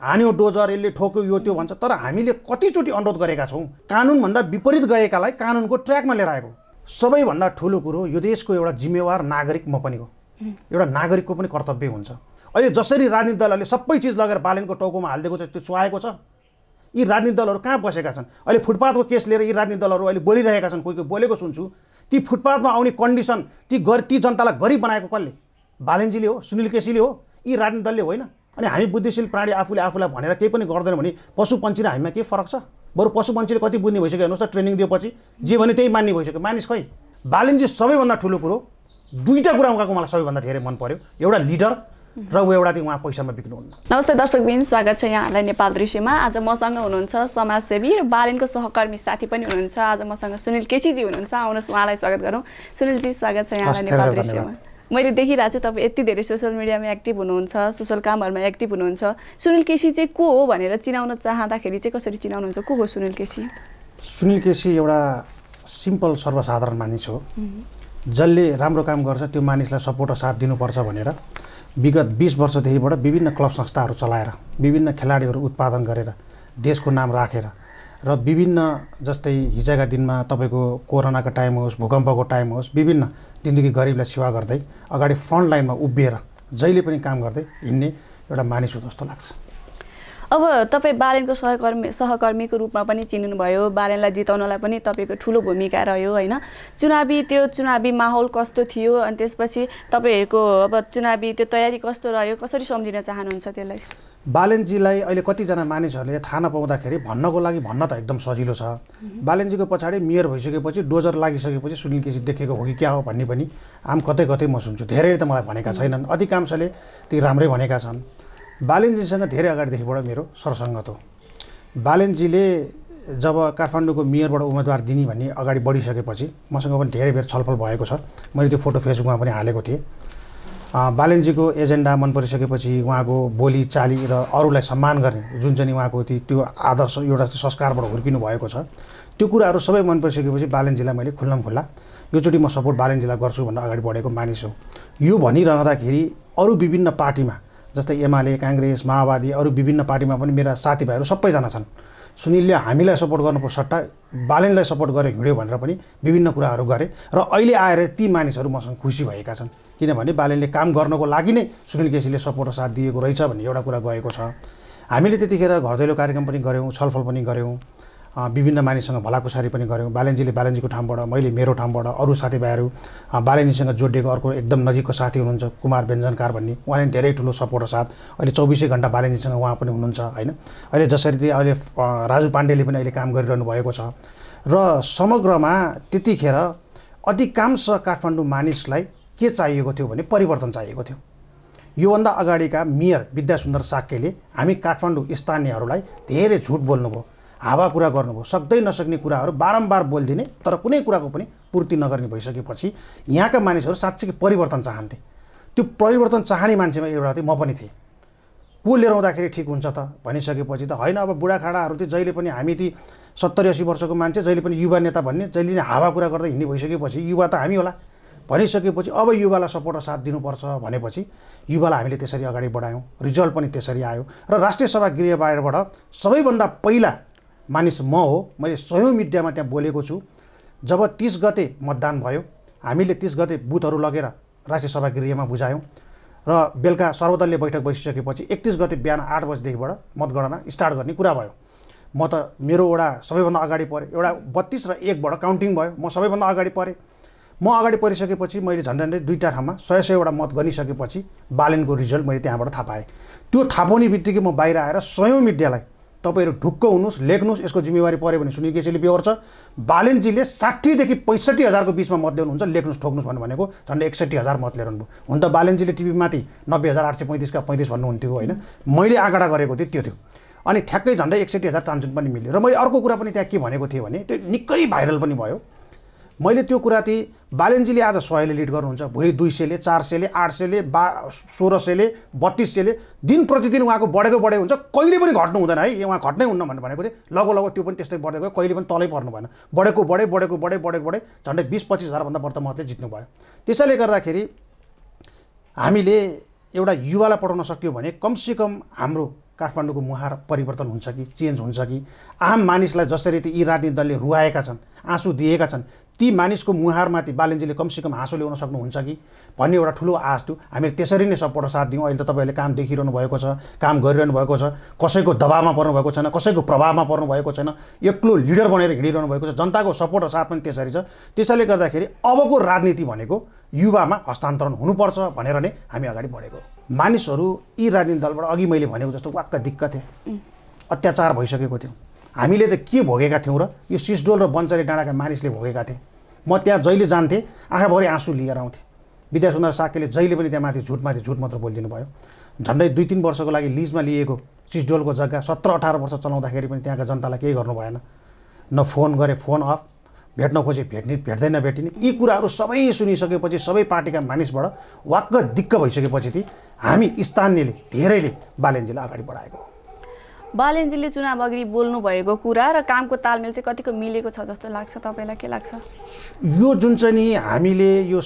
हान्यो dozer यसले ठोक्यो यो त्यो भन्छ। तर हामीले कतिचोटि अनुरोध गरेका छौँ। कानुनभन्दा विपरीत गएकालाई कानुनको ट्र्याकमा लिएर आएको। सबैभन्दा ठुलो कुरो यो देशको एउटा जिम्मेवार नागरिक म पनि हो। एउटा नागरिकको पनि कर्तव्य हुन्छ। अहिले जसरी राजनीतिक दलहरूले सबै चिज लगेर बालेनको टाउकोमा हालिदिएको छ त्यो चुहाएको छ। यी राजनीतिक दलहरू कहाँ बसेका छन्? अहिले फुटपाथको केस लिएर यी राजनीतिक दलहरू अहिले बोलिरहेका छन्। कोही कोही बोलेको सुन्छु। ती फुटपाथमा आउने कन्डिसन ती गर ती जनतालाई गरिब बनाएको कसले? बालेनजीले हो सुनिल केसीले हो। यी राजनीतिक दलले होइन। अनि हामी बुद्धिशील प्राणी आफूले आफूलाई भनेर केही पनि गर्दैन भने पशु पन्छी र हामीमा के फरक छ? बरु पशु पन्छीले कति बुझ्ने भइसक्यो हेर्नुहोस् त ट्रेनिङ दिएपछि जे भने त्यही मान्ने भइसक्यो। मानिस खै? बालेनजी सबैभन्दा ठुलो कुरो दुईवटा कुरा उहाँको मलाई सबैभन्दा धेरै मन पर्यो। एउटा लिडर र ऊ एउटा चाहिँ उहाँ पैसामा बिक्नुहुन्न नमस्ते दर्शकबिन स्वागत छ यहाँलाई नेपाल दृश्यमा। आज मसँग हुनुहुन्छ समाजसेवी र बालेनको सहकर्मी साथी पनि हुनुहुन्छ। आज मसँग सुनिल केसीजी हुनुहुन्छ। आउनुहोस् उहाँलाई स्वागत गरौँ। सुनिलजी स्वागत छ यहाँलाई नेपाल दृश्यमा। मैले देखिरहेको छु तपाईँ यति धेरै सोसियल मिडियामा एक्टिभ हुनुहुन्छ सोसल कामहरूमा एक्टिभ हुनुहुन्छ। सुनिल केसी चाहिँ को हो भनेर चिनाउन चाहँदाखेरि चाहिँ कसरी चिनाउनुहुन्छ? को हो सुनिल केसी? सुनिल केसी एउटा सिम्पल सर्वसाधारण मानिस हो। जसले राम्रो काम गर्छ त्यो मानिसलाई सपोर्ट र साथ दिनुपर्छ भनेर विगत बिस वर्षदेखिबाट विभिन्न क्लब संस्थाहरू चलाएर विभिन्न खेलाडीहरू उत्पादन गरेर देशको नाम राखेर र विभिन्न जस्तै हिजोका दिनमा तपाईँको कोरोनाको टाइम होस् भूकम्पको टाइम होस् विभिन्न दिनदेखि गरिबलाई सेवा गर्दै अगाडि फ्रन्ट लाइनमा उभिएर जहिले पनि काम गर्दै हिँड्ने एउटा मानिस हो जस्तो लाग्छ। अब तपाईँ बालेनको सहकर्मी सहकर्मीको रूपमा पनि चिन्नुभयो। बालेनलाई जिताउनलाई पनि तपाईँको ठुलो भूमिका रह्यो होइन? चुनावी त्यो चुनावी माहौल कस्तो थियो? अनि त्यसपछि तपाईँहरूको अब चुनावी त्यो तयारी कस्तो रह्यो? कसरी सम्झिन चाहनुहुन्छ त्यसलाई? बालेनजीलाई अहिले कतिजना मानिसहरूले थाहा नपाउँदाखेरि भन्नको लागि भन्न त एकदम सजिलो छ। बालेनजीको पछाडि मेयर भइसकेपछि डोजर लागिसकेपछि सुनिल केसी देखेको हो कि क्या हो भन्ने पनि आम कतै कतै म सुन्छु। धेरैले त मलाई भनेका छैनन्। अधिकांशले ती राम्रै भनेका छन्। बालेनजीसँग धेरै अगाडिदेखिबाट मेरो सरसङ्गत हो। बालेनजीले जब काठमाडौँको मेयरबाट उम्मेदवार दिने भन्ने अगाडि बढिसकेपछि मसँग पनि धेरै बेर छलफल भएको छ। मैले त्यो फोटो फेसबुकमा पनि हालेको थिएँ। बालेनजीको एजेन्डा मन परिसकेपछि उहाँको बोली चाली र अरूलाई सम्मान गर्ने जुन चाहिँ उहाँको त्यो आदर्श एउटा संस्कारबाट हुर्किनु भएको छ त्यो कुराहरू सबै मन परिसकेपछि बालेनजीलाई मैले खुल्लम खुल्ला योचोटि म सपोर्ट बालेनजीलाई गर्छु भनेर अगाडि बढेको मानिस हो। यो भनिरहँदाखेरि अरू विभिन्न पार्टीमा जस्तै एमाले काङ्ग्रेस माओवादी अरू विभिन्न पार्टीमा पनि मेरा साथीभाइहरू सबैजना छन्। सुनिलले हामीलाई सपोर्ट गर्नुको सट्टा बालेनलाई सपोर्ट गरेर हिँड्यो भनेर पनि विभिन्न कुराहरू गरे र अहिले आएर ती मानिसहरू मसँग खुसी भएका छन्। किनभने बालेनले काम गर्नको लागि नै सुनिल केसीले सपोर्ट र साथ दिएको रहेछ भन्ने एउटा कुरा गएको छ। हामीले त्यतिखेर घर दैलो कार्यक्रम पनि गऱ्यौँ छलफल पनि गऱ्यौँ। विभिन्न मानिससँग भलाकुसारी पनि गऱ्यौँ बालेनजीले बालेनजीको ठाउँबाट मैले मेरो ठाउँबाट अरू साथीभाइहरू बालेनजीसँग जोडिएको अर्को एकदम नजिकको साथी हुनुहुन्छ कुमार व्यञ्जनकार भन्ने। उहाँले धेरै ठुलो सपोर्ट साथ। अहिले चौबिसै घन्टा बालेनजीसँग उहाँ पनि हुनुहुन्छ होइन? अहिले जसरी अहिले राजु पाण्डेले पनि अहिले काम गरिरहनु भएको छ। र समग्रमा त्यतिखेर अधिकांश काठमाडौँ मानिसलाई के चाहिएको थियो भने परिवर्तन चाहिएको थियो। योभन्दा अगाडिका मेयर विद्यासुन्दर साक्यले हामी काठमाडौँ स्थानीयहरूलाई धेरै झुट बोल्नुभयो। हावा कुरा गर्नुभयो। सक्दै नसक्ने कुराहरू बारम्बार बोलिदिने तर कुनै कुराको पनि पूर्ति नगर्ने भइसकेपछि यहाँका मानिसहरू साँच्चै परिवर्तन चाहन्थे। त्यो परिवर्तन चाहने मान्छेमा एउटा चाहिँ म पनि थिएँ। को लिएर आउँदाखेरि ठिक हुन्छ त? भनिसकेपछि त होइन अब बुढाखाडाहरू चाहिँ जहिले पनि हामी ती सत्तरी अस्सी वर्षको मान्छे जहिले पनि युवा नेता भन्ने जहिले नै हावा कुरा गर्दै हिँड्ने भइसकेपछि युवा त हामी होला। भनिसकेपछि अब युवालाई सपोर्ट र साथ दिनुपर्छ भनेपछि युवालाई हामीले त्यसरी अगाडि बढायौँ रिजल्ट पनि त्यसरी आयो। र राष्ट्रिय सभा गृहबाट सबैभन्दा पहिला मानिस म हो मैले सयौँ मिडियामा त्यहाँ बोलेको छु। जब तिस गते मतदान भयो हामीले तिस गते बुथहरू लगेर राष्ट्रिय सभा गृहमा बुझायौँ र बेलुका सर्वदलीय बैठक बसिसकेपछि एकतिस गते बिहान आठ बजीदेखिबाट मतगणना स्टार्ट गर्ने कुरा भयो। म त मेरो एउटा सबैभन्दा अगाडि परेँ एउटा बत्तिस र एकबाट काउन्टिङ भयो म सबैभन्दा अगाडि परेँ। म अगाडि परिसकेपछि मैले झन्डै झन्डै दुईवटा ठाउँमा सय सयवटा मत गनिसकेपछि बालेनको रिजल्ट मैले त्यहाँबाट थाहा पाएँ। त्यो थाहा पाउने बित्तिकै म बाहिर आएर सयौँ मिडियालाई तपाईँहरू ढुक्क हुनुहोस् लेख्नुहोस् यसको जिम्मेवारी पऱ्यो भने सुनिल केसीले बेहोर्छ। बालेनजीले साठीदेखि पैँसठी हजारको बिचमा मत ल्याउनुहुन्छ लेख्नुहोस् ठोक्नुहोस् भन्नु भनेको झन्डै एकसट्ठी हजार मत ल्याउनु भयो हुन त बालेनजीले टिभीमाथि नब्बे हजार आठ सय पैँतिसका पैँतिस भन्नुहुन्थ्यो होइन। मैले आँकडा गरेको थिएँ त्यो थियो। अनि ठ्याक्कै झन्डै एकसट्ठी हजार चान्चुन पनि मिल्यो। र मैले अर्को कुरा पनि त्यहाँ के भनेको थिएँ भने त्यो निकै भाइरल पनि भयो। मैले त्यो कुरा थिएँ बालेनजीले आज सयले लिड गर्नुहुन्छ भोलि दुई सयले चार सयले आठ सयले बा सोह्र सयले बत्तिस सयले दिन प्रतिदिन उहाँको बढेको बढेको हुन्छ कहिले पनि घट्नु हुँदैन है उहाँ घट्नै हुन्न भनेर भनेको थिएँ लगो लगो त्यो पनि त्यस्तै बढ्दै गयो कहिले पनि तलै पर्नु भएन। बढेको बढे बढेको बढे बढेको बढे झन्डै बिस पच्चिस हजारभन्दा बढ्ता मतले जित्नु भयो। त्यसैले गर्दाखेरि हामीले एउटा युवालाई पढाउन सक्यो भने कमसेकम हाम्रो काठमाडौँको मुहार परिवर्तन हुन्छ कि चेन्ज हुन्छ कि? आम मानिसलाई जसरी ती यी राजनीतिक दलले रुवाएका छन् आँसु दिएका छन् ती मानिसको मुहारमाथि बालेन्जीले कमसेकम हाँसो ल्याउन सक्नुहुन्छ कि भन्ने एउटा ठुलो आश थियो। हामीले त्यसरी नै सपोर्ट साथ दियौँ। अहिले त तपाईँहरूले काम देखिरहनु भएको छ काम गरिरहनु भएको छ कसैको दबावमा पर्नु भएको छैन कसैको प्रभावमा पर्नु भएको छैन एक्लो लिडर बनेर हिँडिरहनु भएको छ जनताको सपोर्ट र साथ पनि त्यसरी छ। त्यसैले गर्दाखेरि अबको राजनीति भनेको युवामा हस्तान्तरण हुनुपर्छ भनेर नै हामी अगाडि बढेको। मानिसहरू यी राजनीतिक दलबाट अघि मैले भनेको जस्तो वाक्क दिक्क थिए। अत्याचार भइसकेको थियो। हामीले त के भोगेका थियौँ र? यो सिसडोल र बन्चरी डाँडाका मानिसले भोगेका थिए। म त्यहाँ जहिले जान्थेँ आँखाभरि आँसु लिएर आउँथेँ। विद्यासुन्दर साकेले जहिले पनि त्यहाँ माथि झुटमाथि झुट मात्र बोलिदिनु भयो झन्डै दुई तिन वर्षको लागि लिजमा लिएको सिसडोलको जग्गा सत्र अठार वर्ष चलाउँदाखेरि पनि त्यहाँका जनतालाई केही गर्नु भएन। न फोन गरे फोन अफ भेट्न खोजे भेट्ने भेट्दैन भेटिने यी कुराहरू सबै सुनिसकेपछि सबै पार्टीका मानिसबाट वाक्क दिक्क भइसकेपछि ती हामी स्थानीयले धेरैले बालेन्जीलाई अगाडि बढाएको बालेन्जीले चुनाव अगाडि बोल्नु भएको कुरा र कामको तालमेल चाहिँ कतिको मिलेको छ जस्तो लाग्छ? तपाईँलाई के लाग्छ? यो जुन चाहिँ नि हामीले यो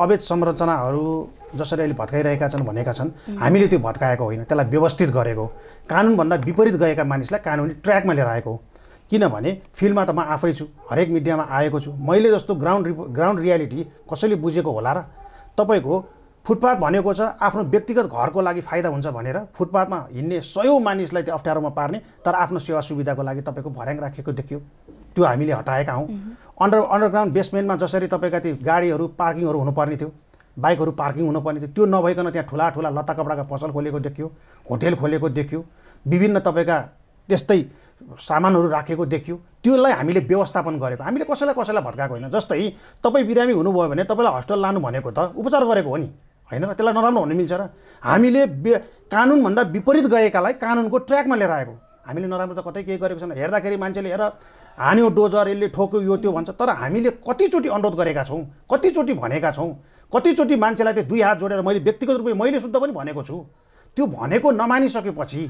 अवैध संरचनाहरू जसरी अहिले भत्काइरहेका छन् भनेका छन् हामीले त्यो भत्काएको होइन त्यसलाई व्यवस्थित गरेको। कानुनभन्दा विपरीत गएका मानिसलाई कानुनी ट्र्याकमा लिएर आएको हो। किनभने फिल्डमा त म आफै छु हरेक मिडियामा आएको छु। मैले जस्तो ग्राउन्ड ग्राउन्ड रियालिटी कसैले बुझेको होला र? तपाईँको फुटपाथ भनेको छ आफ्नो व्यक्तिगत घरको लागि फाइदा हुन्छ भनेर फुटपाथमा हिँड्ने सयौँ मानिसलाई त्यो अप्ठ्यारोमा पार्ने तर आफ्नो सेवा सुविधाको लागि तपाईँको भर्याङ राखेको देखियो। त्यो हामीले हटाएका हौँ। अन्डर अन्डरग्राउन्ड बेसमेन्टमा जसरी तपाईँका त्यो गाडीहरू पार्किङहरू हुनुपर्ने थियो बाइकहरू पार्किङ हुनुपर्ने थियो त्यो नभइकन त्यहाँ ठुला ठुला लत्ता कपडाका पसल खोलेको देखियो होटेल खोलेको देखियो विभिन्न तपाईँका त्यस्तै सामानहरू राखेको देखियो। त्यसलाई हामीले व्यवस्थापन गरेको। हामीले कसैलाई कसैलाई भत्काएको होइन। जस्तै तपाईँ बिरामी हुनुभयो भने तपाईँलाई हस्पिटल लानु भनेको त उपचार गरेको हो नि। होइन? र त्यसलाई नराम्रो हुन मिल्छ र। हामीले बे कानुनभन्दा विपरीत गएकालाई कानुनको ट्र्याकमा लिएर आएको हामीले नराम्रो त कतै केही गरेको छैन। हेर्दाखेरि मान्छेले हेर हान्यो डोजर यसले ठोक्यो यो त्यो भन्छ। तर हामीले कतिचोटि अनुरोध गरेका छौँ कतिचोटि भनेका छौँ कतिचोटि मान्छेलाई त्यो दुई हात जोडेर मैले व्यक्तिगत रूपमा मैले शुद्ध पनि भनेको छु। त्यो भनेको नमानिसकेपछि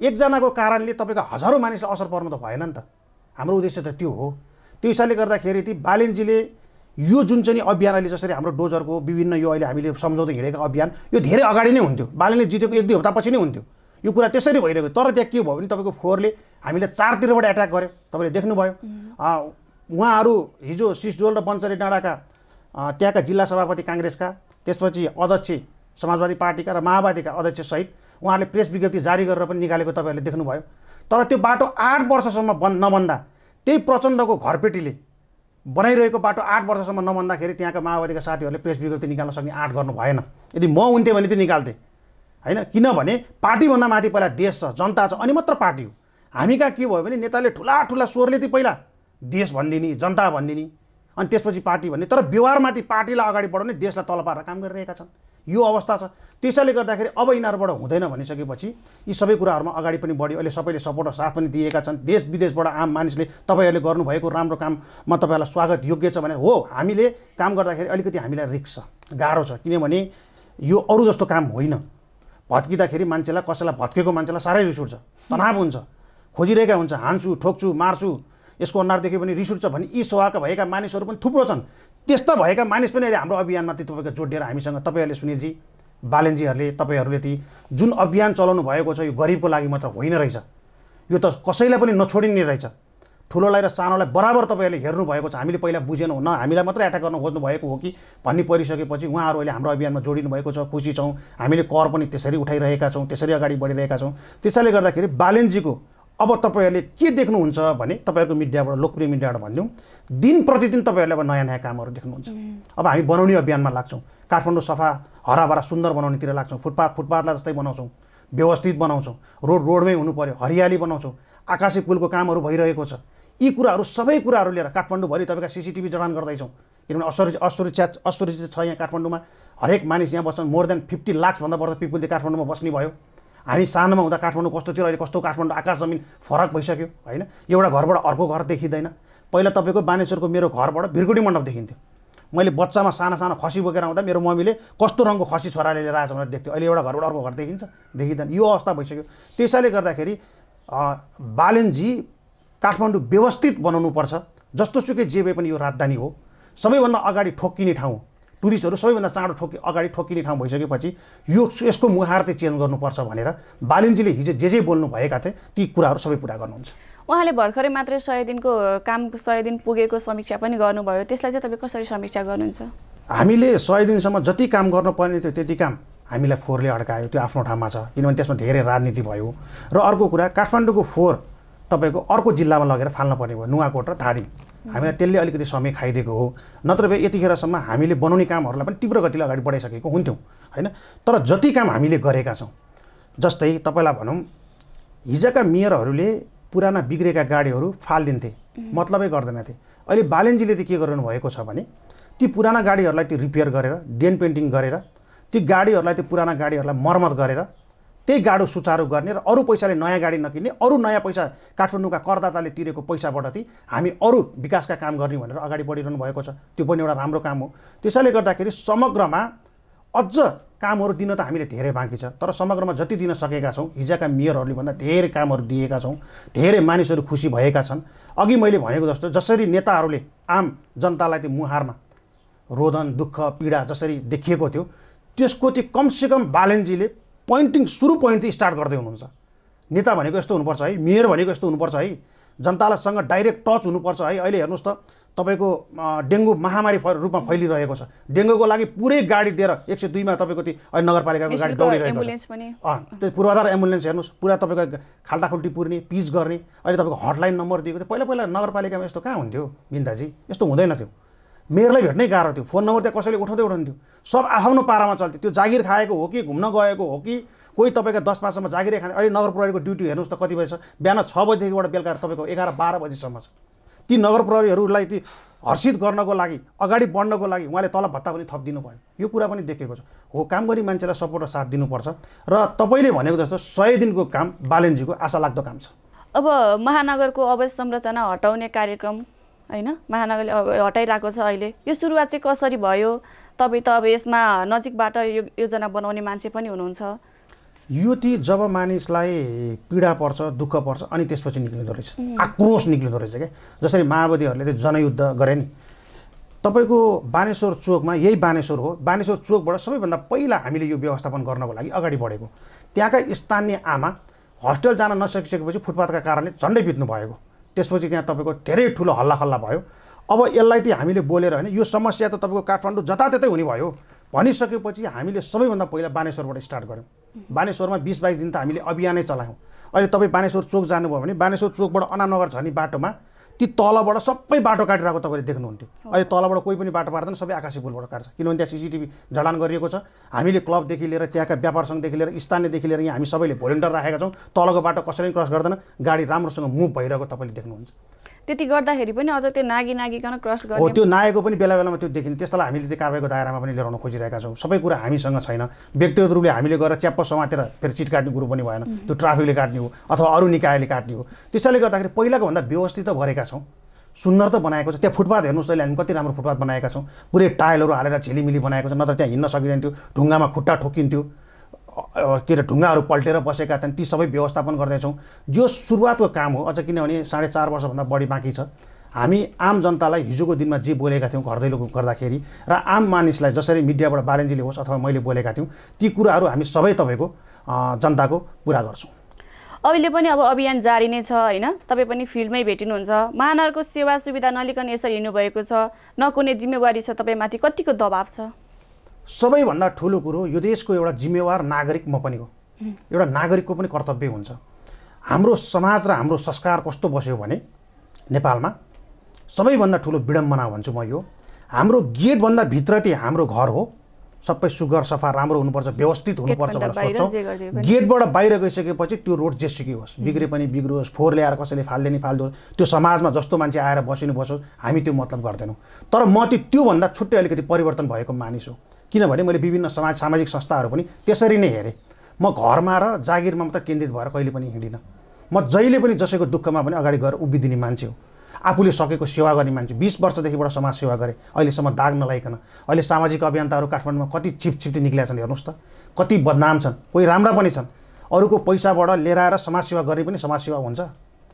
एकजनाको कारणले तपाईँको हजारौँ मानिसलाई असर पर्नु त भएन नि त। हाम्रो उद्देश्य त त्यो हो। त्यो हिसाबले गर्दाखेरि ती बालेन्जीले यो जुन चाहिँ अभियान अहिले जसरी हाम्रो डोजरको विभिन्न यो अहिले हामीले सम्झाउँदै हिँडेका अभियान यो धेरै अगाडि नै हुन्थ्यो। बालेनले जितेको एक दुई हप्तापछि नै हुन्थ्यो। यो कुरा त्यसरी भइरहेको तर त्यहाँ के भयो भने तपाईँको फोहोरले हामीले चारतिरबाट एट्याक गर्यो। तपाईँले देख्नुभयो। उहाँहरू हिजो सिसडोल र बन्चरी डाँडाका त्यहाँका जिल्ला सभापति काङ्ग्रेसका त्यसपछि अध्यक्ष समाजवादी पार्टीका र माओवादीका अध्यक्षसहित उहाँहरूले प्रेस विज्ञप्ति जारी गरेर पनि निकालेको तपाईँहरूले देख्नुभयो। तर त्यो बाटो आठ वर्षसम्म बन्द नबन्दा त्यही प्रचण्डको घरपेटीले बनाइरहेको बाटो आठ वर्षसम्म नबन्दाखेरि त्यहाँका माओवादीका साथीहरूले प्रेस विज्ञप्ति निकाल्न सक्ने आँट गर्नु भएन। यदि म हुन्थेँ भने त निकाल्थेँ। होइन? किनभने पार्टीभन्दा माथि पहिला देश छ जनता छ अनि मात्र पार्टी हो। हामी कहाँ के भयो भने नेताले ठुला ठुला स्वरले चाहिँ पहिला देश भनिदिने जनता भनिदिने अनि त्यसपछि पार्टी भन्ने। तर व्यवहारमाथि पार्टीलाई अगाडि बढाउने देशलाई तल पारेर काम गरिरहेका छन्। यो अवस्था छ। त्यसैले गर्दाखेरि अब यिनीहरूबाट हुँदैन भनिसकेपछि यी सबै कुराहरूमा अगाडि पनि बढ्यो अहिले सबैले सपोर्ट र साथ पनि दिएका छन्। देश विदेशबाट आम मानिसले तपाईँहरूले गर्नुभएको राम्रो काममा तपाईँहरूलाई स्वागत योग्य छ भने हो हामीले काम गर्दाखेरि अलिकति हामीलाई रिक्स छ गाह्रो छ। किनभने यो अरू जस्तो काम होइन। भत्किँदाखेरि मान्छेलाई कसैलाई भत्केको मान्छेलाई साह्रै रिस उठ्छ तनाव हुन्छ खोजिरहेका हुन्छ हान्छु ठोक्छु मार्छु यसको अनुहार देख्यो भने रिस उठ्छ भने यी स्वभावका भएका मानिसहरू पनि थुप्रो छन्। त्यस्ता भएका मानिस पनि अहिले हाम्रो अभियानमा ती तपाईँको जोडिएर हामीसँग तपाईँहरूले सुनेजी बालेन्जीहरूले तपाईँहरूले ती जुन अभियान चलाउनु भएको छ यो गरिबको लागि मात्र होइन रहेछ। यो त कसैलाई पनि नछोडिने रहेछ। ठुलोलाई र सानोलाई बराबर तपाईँहरूले हेर्नु भएको छ। हामीले पहिला बुझेनौँ न हामीलाई मात्रै एट्याक गर्न खोज्नु भएको हो कि भन्ने परिसकेपछि उहाँहरू अहिले हाम्रो अभियानमा जोडिनु भएको छ खुसी छौँ। हामीले कर पनि त्यसरी उठाइरहेका छौँ त्यसरी अगाडि बढिरहेका छौँ। त्यसैले गर्दाखेरि बालेन्जीको अब तपाईँहरूले के देख्नुहुन्छ भने तपाईँहरूको मिडियाबाट लोकप्रिय मिडियाबाट भनिदिउँ दिन प्रतिदिन तपाईँहरूले अब नयाँ नयाँ कामहरू देख्नुहुन्छ। अब हामी बनाउने अभियानमा लाग्छौँ। काठमाडौँ सफा हराभरा सुन्दर बनाउनेतिर लाग्छौँ। फुटपाथ फुटपाथलाई जस्तै बनाउँछौँ। व्यवस्थित बनाउँछौँ। रोड रोडमै हुनु पऱ्यो हरियाली बनाउँछौँ। आकाशे पुलको कामहरू भइरहेको छ। यी कुराहरू सबै कुराहरू लिएर काठमाडौँभरि तपाईँका सिसिटिभी जडान गर्दैछौँ। किनभने असुरक्षित असुरक्षित असुरक्षित छ यहाँ काठमाडौँमा। हरेक मानिस यहाँ बस्छन्। मोर देन फिफ्टी लाक्सभन्दा बढ्दो पिपुल चाहिँ काठमाडौँमा बस्ने भयो। हामी सानोमा हुँदा काठमाडौँ कस्तो थियो अहिले कस्तो काठमाडौँ आकाश जमिन फरक भइसक्यो होइन? एउटा घरबाट अर्को घर देखिँदैन। पहिला तपाईँको बानेश्वरको मेरो घरबाट भिरकुटी मण्डप देखिन्थ्यो। मैले बच्चामा साना साना खसी बोकेर आउँदा मेरो मम्मीले कस्तो रङको खसी छोराले लिएर आएछ भनेर देख्थ्यो। अहिले एउटा घरबाट अर्को घर देखिन्छ देखिँदैन। यो अवस्था भइसक्यो। त्यसैले गर्दाखेरि बालेनजी काठमाडौँ व्यवस्थित बनाउनुपर्छ। जस्तो सुकै जे भए पनि यो राजधानी हो। सबैभन्दा अगाडि ठोक्किने ठाउँ टुरिस्टहरू सबैभन्दा चाँडो ठोकि अगाडि ठोकिने ठाउँ भइसकेपछि यो यसको मुहार चाहिँ चेन्ज गर्नुपर्छ भनेर बालिन्जीले हिजो जे जे बोल्नु भएका थिए ती कुराहरू सबै पुरा गर्नुहुन्छ। उहाँले भर्खरै मात्रै सय दिनको काम सय दिन पुगेको समीक्षा पनि गर्नुभयो। त्यसलाई चाहिँ तपाईँ कसरी समीक्षा गर्नुहुन्छ? हामीले सय दिनसम्म जति काम गर्नुपर्ने थियो त्यति काम हामीलाई फोहोरले अड्कायो। त्यो आफ्नो ठाउँमा छ किनभने त्यसमा धेरै राजनीति भयो। र अर्को कुरा काठमाडौँको फोहोर तपाईँको अर्को जिल्लामा लगेर फाल्न पर्ने भयो नुवाकोट र धादिङ। हामीलाई त्यसले अलिकति समय खाइदिएको हो। नत्र भए यतिखेरसम्म हामीले बनाउने कामहरूलाई पनि तीव्र गतिले अगाडि बढाइसकेको हुन्थ्यौँ होइन? तर जति काम हामीले गरेका छौँ जस्तै तपाईँलाई भनौँ हिजोका मेयरहरूले पुराना बिग्रेका गाडीहरू फालिदिन्थे मतलबै गर्दैनथे। अहिले बालेन्जीले त के गर्नु भएको छ भने ती पुराना गाडीहरूलाई त्यो रिपेयर गरेर डेन पेन्टिङ गरेर ती गाडीहरूलाई त्यो पुराना गाडीहरूलाई मर्मत गरेर त्यही गाडो सुचारू गर्ने र अरू पैसाले नयाँ गाडी नकिन्ने अरू नयाँ पैसा काठमाडौँका करदाताले तिरेको पैसाबाट चाहिँ हामी अरू विकासका काम गर्ने भनेर अगाडि बढिरहनु भएको छ। त्यो पनि एउटा राम्रो काम हो। त्यसैले गर्दाखेरि समग्रमा अझ कामहरू दिन त हामीले धेरै बाँकी छ तर समग्रमा जति दिन सकेका छौँ हिजोका मेयरहरूले भन्दा धेरै कामहरू दिएका छौँ धेरै मानिसहरू खुसी भएका छन्। अघि मैले भनेको जस्तो जसरी नेताहरूले आम जनतालाई त्यो मुहारमा रोदन दुःख पीडा जसरी देखिएको थियो त्यसको त्यो कमसेकम बालेन्जीले पोइन्टिङ सुरु पोइन्ट स्टार्ट गर्दै हुनुहुन्छ। नेता भनेको यस्तो हुनुपर्छ है मेयर भनेको यस्तो हुनुपर्छ है जनतालाईसँग डाइरेक्ट टच हुनुपर्छ है। अहिले हेर्नुहोस् त तपाईँको डेङ्गु महामारी रूपमा फैलिरहेको छ। डेङ्गुको लागि पुरै गाडी दिएर एक सय दुईमा तपाईँको त्यो अहिले नगरपालिकाको गाडी दौडिरहेको छ। त्यो पूर्वाधार एम्बुलेन्स हेर्नुहोस् पुरा तपाईँको खाल्टाखुल्टी पुर्ने पिच गर्ने। अहिले तपाईँको हटलाइन नम्बर दिएको थियो। पहिला पहिला नगरपालिकामा यस्तो कहाँ हुन्थ्यो बिन्दाजी? यस्तो हुँदैन थियो। मेयरलाई भेट्नै गाह्रो थियो। फोन नम्बर त्यहाँ कसैले उठाउँदै उठाउँथ्यो सब आफ्नो पारामा चल्थ्यो। त्यो जागिर खाएको हो कि घुम्न गएको हो कि कोही तपाईँको दस पाँचसम्म जागिरै खाने। अहिले नगर प्रहरीको ड्युटी हेर्नुहोस् त कति बजी छ बिहान छ बजीदेखिबाट बेलुका तपाईँको एघार बाह्र बजीसम्म छ। ती नगर प्रहरीहरूलाई ती हर्षित गर्नको लागि अगाडि बढ्नको लागि उहाँले तलब भत्ता पनि थपिदिनु भयो। यो कुरा पनि देखेको छ। हो काम गर्ने मान्छेलाई सपोर्ट र साथ दिनुपर्छ। र तपाईँले भनेको जस्तो सय दिनको काम बालेन्जीको आशा लाग्दो काम छ। अब महानगरको अवैध संरचना हटाउने कार्यक्रम होइन? महानगरले हटाइरहेको छ अहिले। यो सुरुवात चाहिँ कसरी भयो? तपाईँ त अब यसमा नजिकबाट यो योजना बनाउने मान्छे पनि हुनुहुन्छ। यो ती जब मानिसलाई पीडा पर्छ दुःख पर्छ अनि त्यसपछि निक्लिँदो रहेछ। आक्रोश निक्लिँदो रहेछ क्या? जसरी माओवादीहरूले जनयुद्ध गरे नि। तपाईँको बानेश्वर चोकमा यही बानेश्वर हो। बानेश्वर चोकबाट सबैभन्दा पहिला हामीले यो व्यवस्थापन गर्नको लागि अगाडि बढेको। त्यहाँका स्थानीय आमा हस्टेल जान नसकिसकेपछि फुटपाथका कारणले झन्डै बित्नु भएको। त्यसपछि त्यहाँ तपाईँको धेरै ठुलो हल्लाखल्ला भयो। अब यसलाई चाहिँ हामीले बोलेर होइन यो समस्या त तपाईँको काठमाडौँ जताततै हुने भयो। भनिसकेपछि हामीले सबैभन्दा पहिला बानेश्वरबाट स्टार्ट गऱ्यौँ। बानेश्वरमा बिस बाइस दिन त हामीले अभियानै चलायौँ। अहिले तपाईँ बानेश्वर चोक जानुभयो भने बानेश्वर चोकबाट अनानगर झर्ने बाटोमा ती तलबाट सबै बाटो काटिरहेको तपाईँले देख्नुहुन्थ्यो। अहिले तलबाट कोही पनि बाटो काट्दैन सबै आकाशी पुलबाट काट्छ। किनभने त्यहाँ सिसिटिभी जडान गरिएको छ। हामीले क्लबदेखि लिएर त्यहाँका व्यापार सङ्घदेखि लिएर स्थानीयदेखि लिएर यहाँ हामी सबैले भोलिन्टियर राखेका छौँ। तलको बाटो कसैले पनि क्रस गर्दैन। गाडी राम्रोसँग मुभ भइरहेको तपाईँले देख्नुहुन्छ। त्यति गर्दाखेरि पनि अझ त्यो नागी नागिकन क्रस हो गर्ने त्यो नआएको पनि बेला बेलामा त्यो देखिन्छ त्यसलाई हामीले त्यो कारवाहीको दायरामा पनि ल्याउन खोजिरहेका छौँ। सबै कुरा हामीसँग छैन। व्यक्तिगत रूपले हामीले गएर च्याप्प समातेर फेरि चिट काट्ने कुरो पनि भएन। त्यो ट्राफिकले काट्ने हो अथवा अरू निकायले काट्ने हो। त्यसैले गर्दाखेरि पहिलाको भन्दा व्यवस्थित त गरेका छौँ। सुन्दर त बनाएको छ। त्यहाँ फुटपाथ हेर्नुहोस् अहिले हामी कति राम्रो फुटपाथ बनाएका छौँ। पुरै टाइलहरू हालेर झिलिमिली बनाएको छ नत्र त्यहाँ हिँड्न सकिँदैन थियो। ढुङ्गामा खुट्टा ठोकिन्थ्यो। के अरे ढुङ्गाहरू पल्टेर बसेका छन् ती सबै व्यवस्थापन गर्दैछौँ। यो सुरुवातको काम हो अझ किनभने साढे चार वर्षभन्दा बढी बाँकी छ। हामी आम जनतालाई हिजोको दिनमा जे बोलेका थियौँ घर दैलो गर्दाखेरि र आम मानिसलाई जसरी मिडियाबाट बारेन्जीले होस् अथवा मैले बोलेका थियौँ ती कुराहरू हामी सबै तपाईँको जनताको पुरा गर्छौँ। अहिले पनि अब अभियान जारी नै छ होइन? तपाईँ पनि फिल्डमै भेटिनुहुन्छ। महानगरको सेवा सुविधा नलिकन यसरी हिँड्नुभएको छ। नकुने जिम्मेवारी छ तपाईँमाथि कतिको दबाब छ? सबैभन्दा ठुलो कुरो यो देशको एउटा जिम्मेवार नागरिक म पनि हो। एउटा नागरिकको पनि कर्तव्य हुन्छ। हाम्रो समाज र हाम्रो संस्कार कस्तो बस्यो भने नेपालमा सबैभन्दा ठुलो विडम्बना भन्छु म यो। हाम्रो गेटभन्दा भित्र चाहिँ हाम्रो घर हो। सबै सुग्घर सफा राम्रो हुनुपर्छ व्यवस्थित हुनुपर्छ भनेर पनि। गेटबाट बाहिर गइसकेपछि त्यो रोड जेसुकै होस् बिग्रे पनि बिग्रोस् फोहोर ल्याएर कसैले फाल्दे नि फालिदियोस् त्यो समाजमा जस्तो मान्छे आएर बसिनु बसोस् हामी त्यो मतलब गर्दैनौँ। तर म चाहिँ त्योभन्दा छुट्टै अलिकति परिवर्तन भएको मानिस हो। किनभने मैले विभिन्न समाज सामाजिक संस्थाहरू पनि त्यसरी नै हेरेँ। म घरमा र जागिरमा मात्र केन्द्रित भएर कहिले पनि हिँडिनँ। म जहिले पनि जसैको दुःखमा पनि अगाडि गएर उभिदिने मान्छे हो। आफूले सकेको सेवा गर्ने मान्छे बिस वर्षदेखिबाट समाज सेवा गरेँ। अहिलेसम्म दाग नलाइकन। अहिले सामाजिक अभियन्ताहरू काठमाडौँमा कति छिप छिप्टी निक्लिया छन् हेर्नुहोस् त। कति बदनाम छन्। कोही राम्रा पनि छन्। अरूको पैसाबाट लिएर आएर समाजसेवा गर्ने पनि समाजसेवा हुन्छ।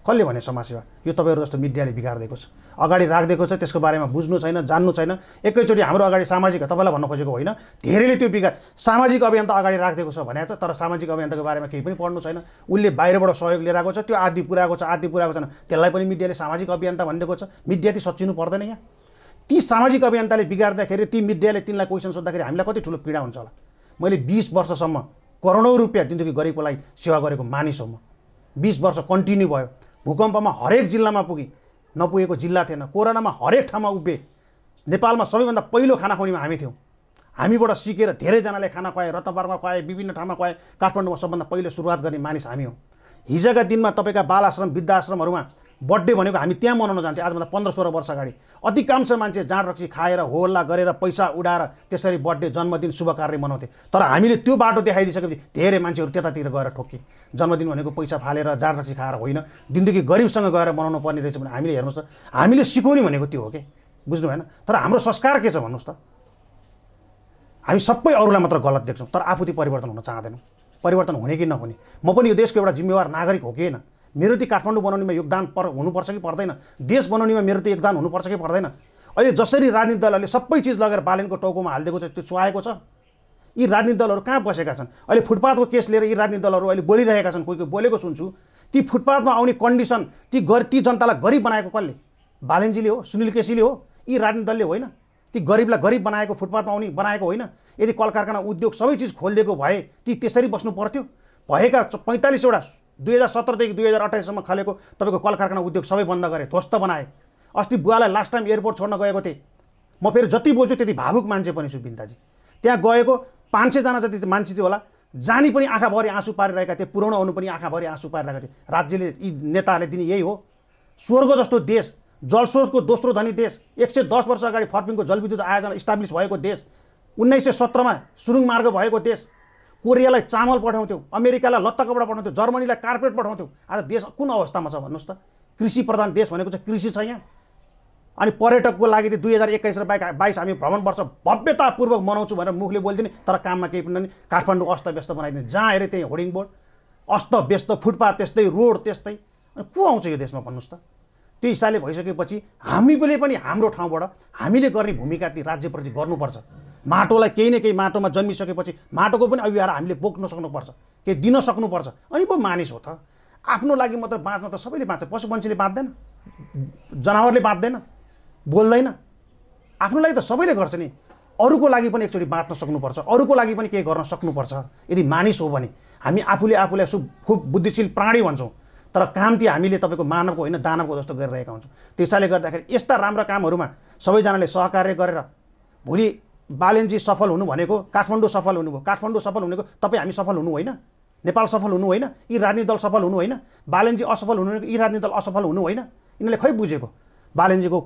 कसले भने समाजसेवा यो तपाईँहरू जस्तो मिडियाले बिगारिदिएको छ। अगाडि राखिदिएको छ त्यसको बारेमा बुझ्नु छैन जान्नु छैन। एकैचोटि हाम्रो अगाडि सामाजिक तपाईँलाई भन्न खोजेको होइन धेरैले त्यो बिगा सामाजिक अभियान अगाडि राखिदिएको छ भनेको छ तर सामाजिक अभियानको बारेमा केही पनि पढ्नु छैन। उसले बाहिरबाट सहयोग लिएर आएको छ त्यो आदि पुऱ्याएको छ आदि पुऱ्याएको छैन। त्यसलाई पनि मिडियाले सामाजिक अभियन्ता भनिदिएको छ। मिडिया ती सचिनु पर्दैन यहाँ। ती सामाजिक अभियन्ताले बिगार्दाखेरि ती मिडियाले तिनलाई क्वेसन सोद्धाखेरि हामीलाई कति ठुलो पीडा हुन्छ होला। मैले बिस वर्षसम्म करोडौँ रुपियाँ दिनदेखि गरिबको लागि सेवा गरेको मानिस हो म। बिस वर्ष कन्टिन्यू भयो। भूकम्पमा हरेक जिल्लामा पुगेँ। नपुगेको जिल्ला थिएन। कोरोनामा हरेक ठाउँमा उभिए। नेपालमा सबैभन्दा पहिलो खाना खुवाउनेमा हामी थियौँ। हामीबाट सिकेर धेरैजनाले खाना खुवाए रत्नपार्कमा खुवाए विभिन्न ठाउँमा खुवाए काठमाडौँमा सबभन्दा पहिलो सुरुवात गर्ने मानिस हामी हौँ। हिजोका दिनमा तपाईँका बाल आश्रम वृद्धाश्रमहरूमा बर्थडे भनेको हामी त्यहाँ मनाउन जान्थ्यौँ आजभन्दा पन्ध्र सोह्र वर्ष अगाडि। अधिकांश मान्छे जाँड रक्सी खाएर होल्ला गरेर पैसा उडाएर त्यसरी बर्थडे जन्मदिन शुभ कार्य मनाउँथे। तर हामीले त्यो बाटो देखाइदिइसकेपछि धेरै मान्छेहरू त्यतातिर गएर ठोके जन्मदिन भनेको पैसा फालेर जाँड रक्सी खाएर होइन दिनदेखि गरिबसँग गएर मनाउनु पर्ने रहेछ भने हामीले हेर्नुहोस् त हामीले सिकाउने भनेको त्यो हो कि? बुझ्नु भएन तर हाम्रो संस्कार के छ भन्नुहोस् त? हामी सबै अरूलाई मात्र गलत देख्छौँ तर आफू परिवर्तन हुन चाहँदैनौँ। परिवर्तन हुने कि नहुने? म पनि यो देशको एउटा जिम्मेवार नागरिक हो कि होइन? मेरो ती काठमाडौँ बनाउनेमा योगदान पर हुनुपर्छ कि पर्दैन? देश बनाउनेमा मेरो त योगदान हुनुपर्छ कि पर्दैन? अहिले जसरी राजनीतिक दलहरूले सबै चिज लगेर बालेनको टाउकोमा हालिदिएको छ त्यो चुहाएको छ। यी राजनीतिक दलहरू कहाँ बसेका छन्? अहिले फुटपाथको केस लिएर यी राजनीतिक दलहरू अहिले बोलिरहेका छन्। कोही कोही बोलेको सुन्छु। ती फुटपाथमा आउने कन्डिसन ती गर ती जनतालाई गरिब बनाएको कसले? बालेनजीले हो सुनिल केसीले हो। यी राजनीतिक दलले होइन। ती गरिबलाई गरिब बनाएको फुटपाथमा आउने बनाएको होइन। यदि कल कारखाना उद्योग सबै चिज खोलिदिएको भए ती त्यसरी बस्नु पर्थ्यो। भएका पैँतालिसवटा दुई हजार सत्रदेखि दुई हजार अठाइससम्म खालेको तपाईँको कल कारखाना उद्योग सबै बन्द गरे ध्वस्त बनाए। अस्ति बुवालाई लास्ट टाइम एयरपोर्ट छोड्न गएको थिएँ। म फेरि जति बोल्छु त्यति भावुक मान्छे पनि छु बिन्ताजी। त्यहाँ गएको पाँच सयजना जति मान्छे थियो होला जानी पनि आँखाभरि आँसु पारिरहेका थिए पुरानो आउनु पनि आँखाभरि आँसु पारिरहेका थिए। राज्यले यी नेताहरूले दिने यही हो। स्वर्ग जस्तो देश जलस्रोतको दोस्रो धनी देश एक सय दस वर्ष अगाडि फर्पिङको जलविद्युत आयोजना इस्टाब्लिस भएको देश उन्नाइस सय सत्रमा सुरुङ मार्ग भएको देश कोरियालाई चामल पठाउँथ्यौँ अमेरिकालाई लत्ता कपडा पठाउँथ्यौँ जर्मनीलाई कार्पेट पठाउँथ्यौँ। आज देश कुन अवस्थामा छ भन्नुहोस् त? कृषि प्रधान देश भनेको चाहिँ कृषि छ यहाँ। अनि पर्यटकको लागि चाहिँ दुई हजार एक्काइस र बाइक बाइस हामी भ्रमण वर्ष भव्यतापूर्वक मनाउँछु भनेर मुखले बोलिदिने तर काममा केही पनि काठमाडौँ अस्त व्यस्त बनाइदिने। जहाँ हेऱ्यो त्यही होर्डिङ बोर्ड। अस्त व्यस्त फुटपाथ त्यस्तै रोड त्यस्तै। अनि को आउँछ यो देशमा भन्नुहोस् त? त्यो हिसाबले भइसकेपछि हामीले पनि हाम्रो ठाउँबाट हामीले गर्ने भूमिका ती राज्यप्रति गर्नुपर्छ। माटोलाई केही न केही माटोमा जन्मिसकेपछि माटोको पनि अभिभार हामीले बोक्न सक्नुपर्छ केही दिन सक्नुपर्छ। अनि पो मानिस हो त। आफ्नो लागि मात्र बाँच्न त सबैले बाँच्छ। पशु पन्छीले बाँच्दैन जनावरले बाँच्दैन बोल्दैन। आफ्नो लागि त सबैले गर्छ नि। अरूको लागि पनि एकचोटि बाँच्न सक्नुपर्छ। अरूको लागि पनि केही गर्न सक्नुपर्छ। यदि मानिस हो भने हामी आफूले आफूलाई सु खुब बुद्धिशील प्राणी भन्छौँ तर काम ती हामीले तपाईँको मानवको होइन दानवको जस्तो गरिरहेका हुन्छौँ। त्यसैले गर्दाखेरि यस्ता राम्रा कामहरूमा सबैजनाले सहकार्य गरेर भोलि बालेनजी सफल हुनु भनेको काठमाडौँ सफल हुनुभयो काठमाडौँ सफल हुनेको तपाईँ हामी सफल हुनु होइन। नेपाल सफल हुनु होइन। यी राजनीतिक दल सफल हुनु होइन। बालेनजी असफल हुनु यी राजनीतिक दल असफल हुनु होइन। यिनीहरूले खै बुझेको? बालेनजीको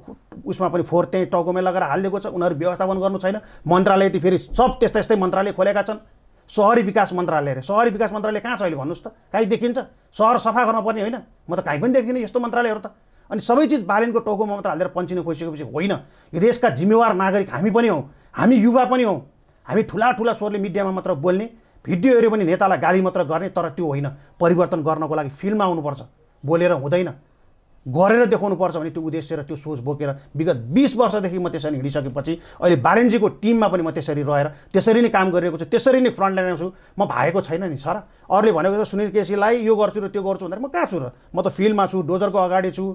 उसमा पनि फोहोर त्यहीँ टाउकोमै लगाएर हालिदिएको छ। उनीहरू व्यवस्थापन गर्नु छैन। मन्त्रालय त फेरि सब त्यस्तै यस्तै मन्त्रालय खोलेका छन्। सहरी विकास मन्त्रालय अरे। सहरी विकास मन्त्रालय कहाँ छ अहिले भन्नुहोस् त। कहीँ देखिन्छ। सहर सफा गर्नुपर्ने होइन। म त कहीँ पनि देख्दिनँ यस्तो मन्त्रालयहरू त। अनि सबै चिज बालेनको टाउकोमा मात्र हालेर पन्चिनु खोजिसकेपछि होइन। यो देशका जिम्मेवार नागरिक हामी पनि हौँ। हामी युवा पनि हौँ। हामी ठुला ठुला स्वरले मिडियामा मात्र बोल्ने भिडियो हेऱ्यो भने नेतालाई गाली मात्र गर्ने तर त्यो होइन। परिवर्तन गर्नको लागि फिल्डमा आउनुपर्छ। बोलेर हुँदैन। गरेर देखाउनुपर्छ भने त्यो उद्देश्य र त्यो सोच बोकेर विगत बिस वर्षदेखि म त्यसरी हिँडिसकेपछि अहिले बारेन्जीको टिममा पनि म त्यसरी रहेर त्यसरी नै काम गरिरहेको छु त्यसरी नै फ्रन्ट लाइनमा छु। म भागेको छैन नि सर। अरूले भनेको त सुनिल केसीलाई यो गर्छु र त्यो गर्छु भन्दाखेरि म कहाँ छु र? म त फिल्डमा छु डोजरको अगाडि छु।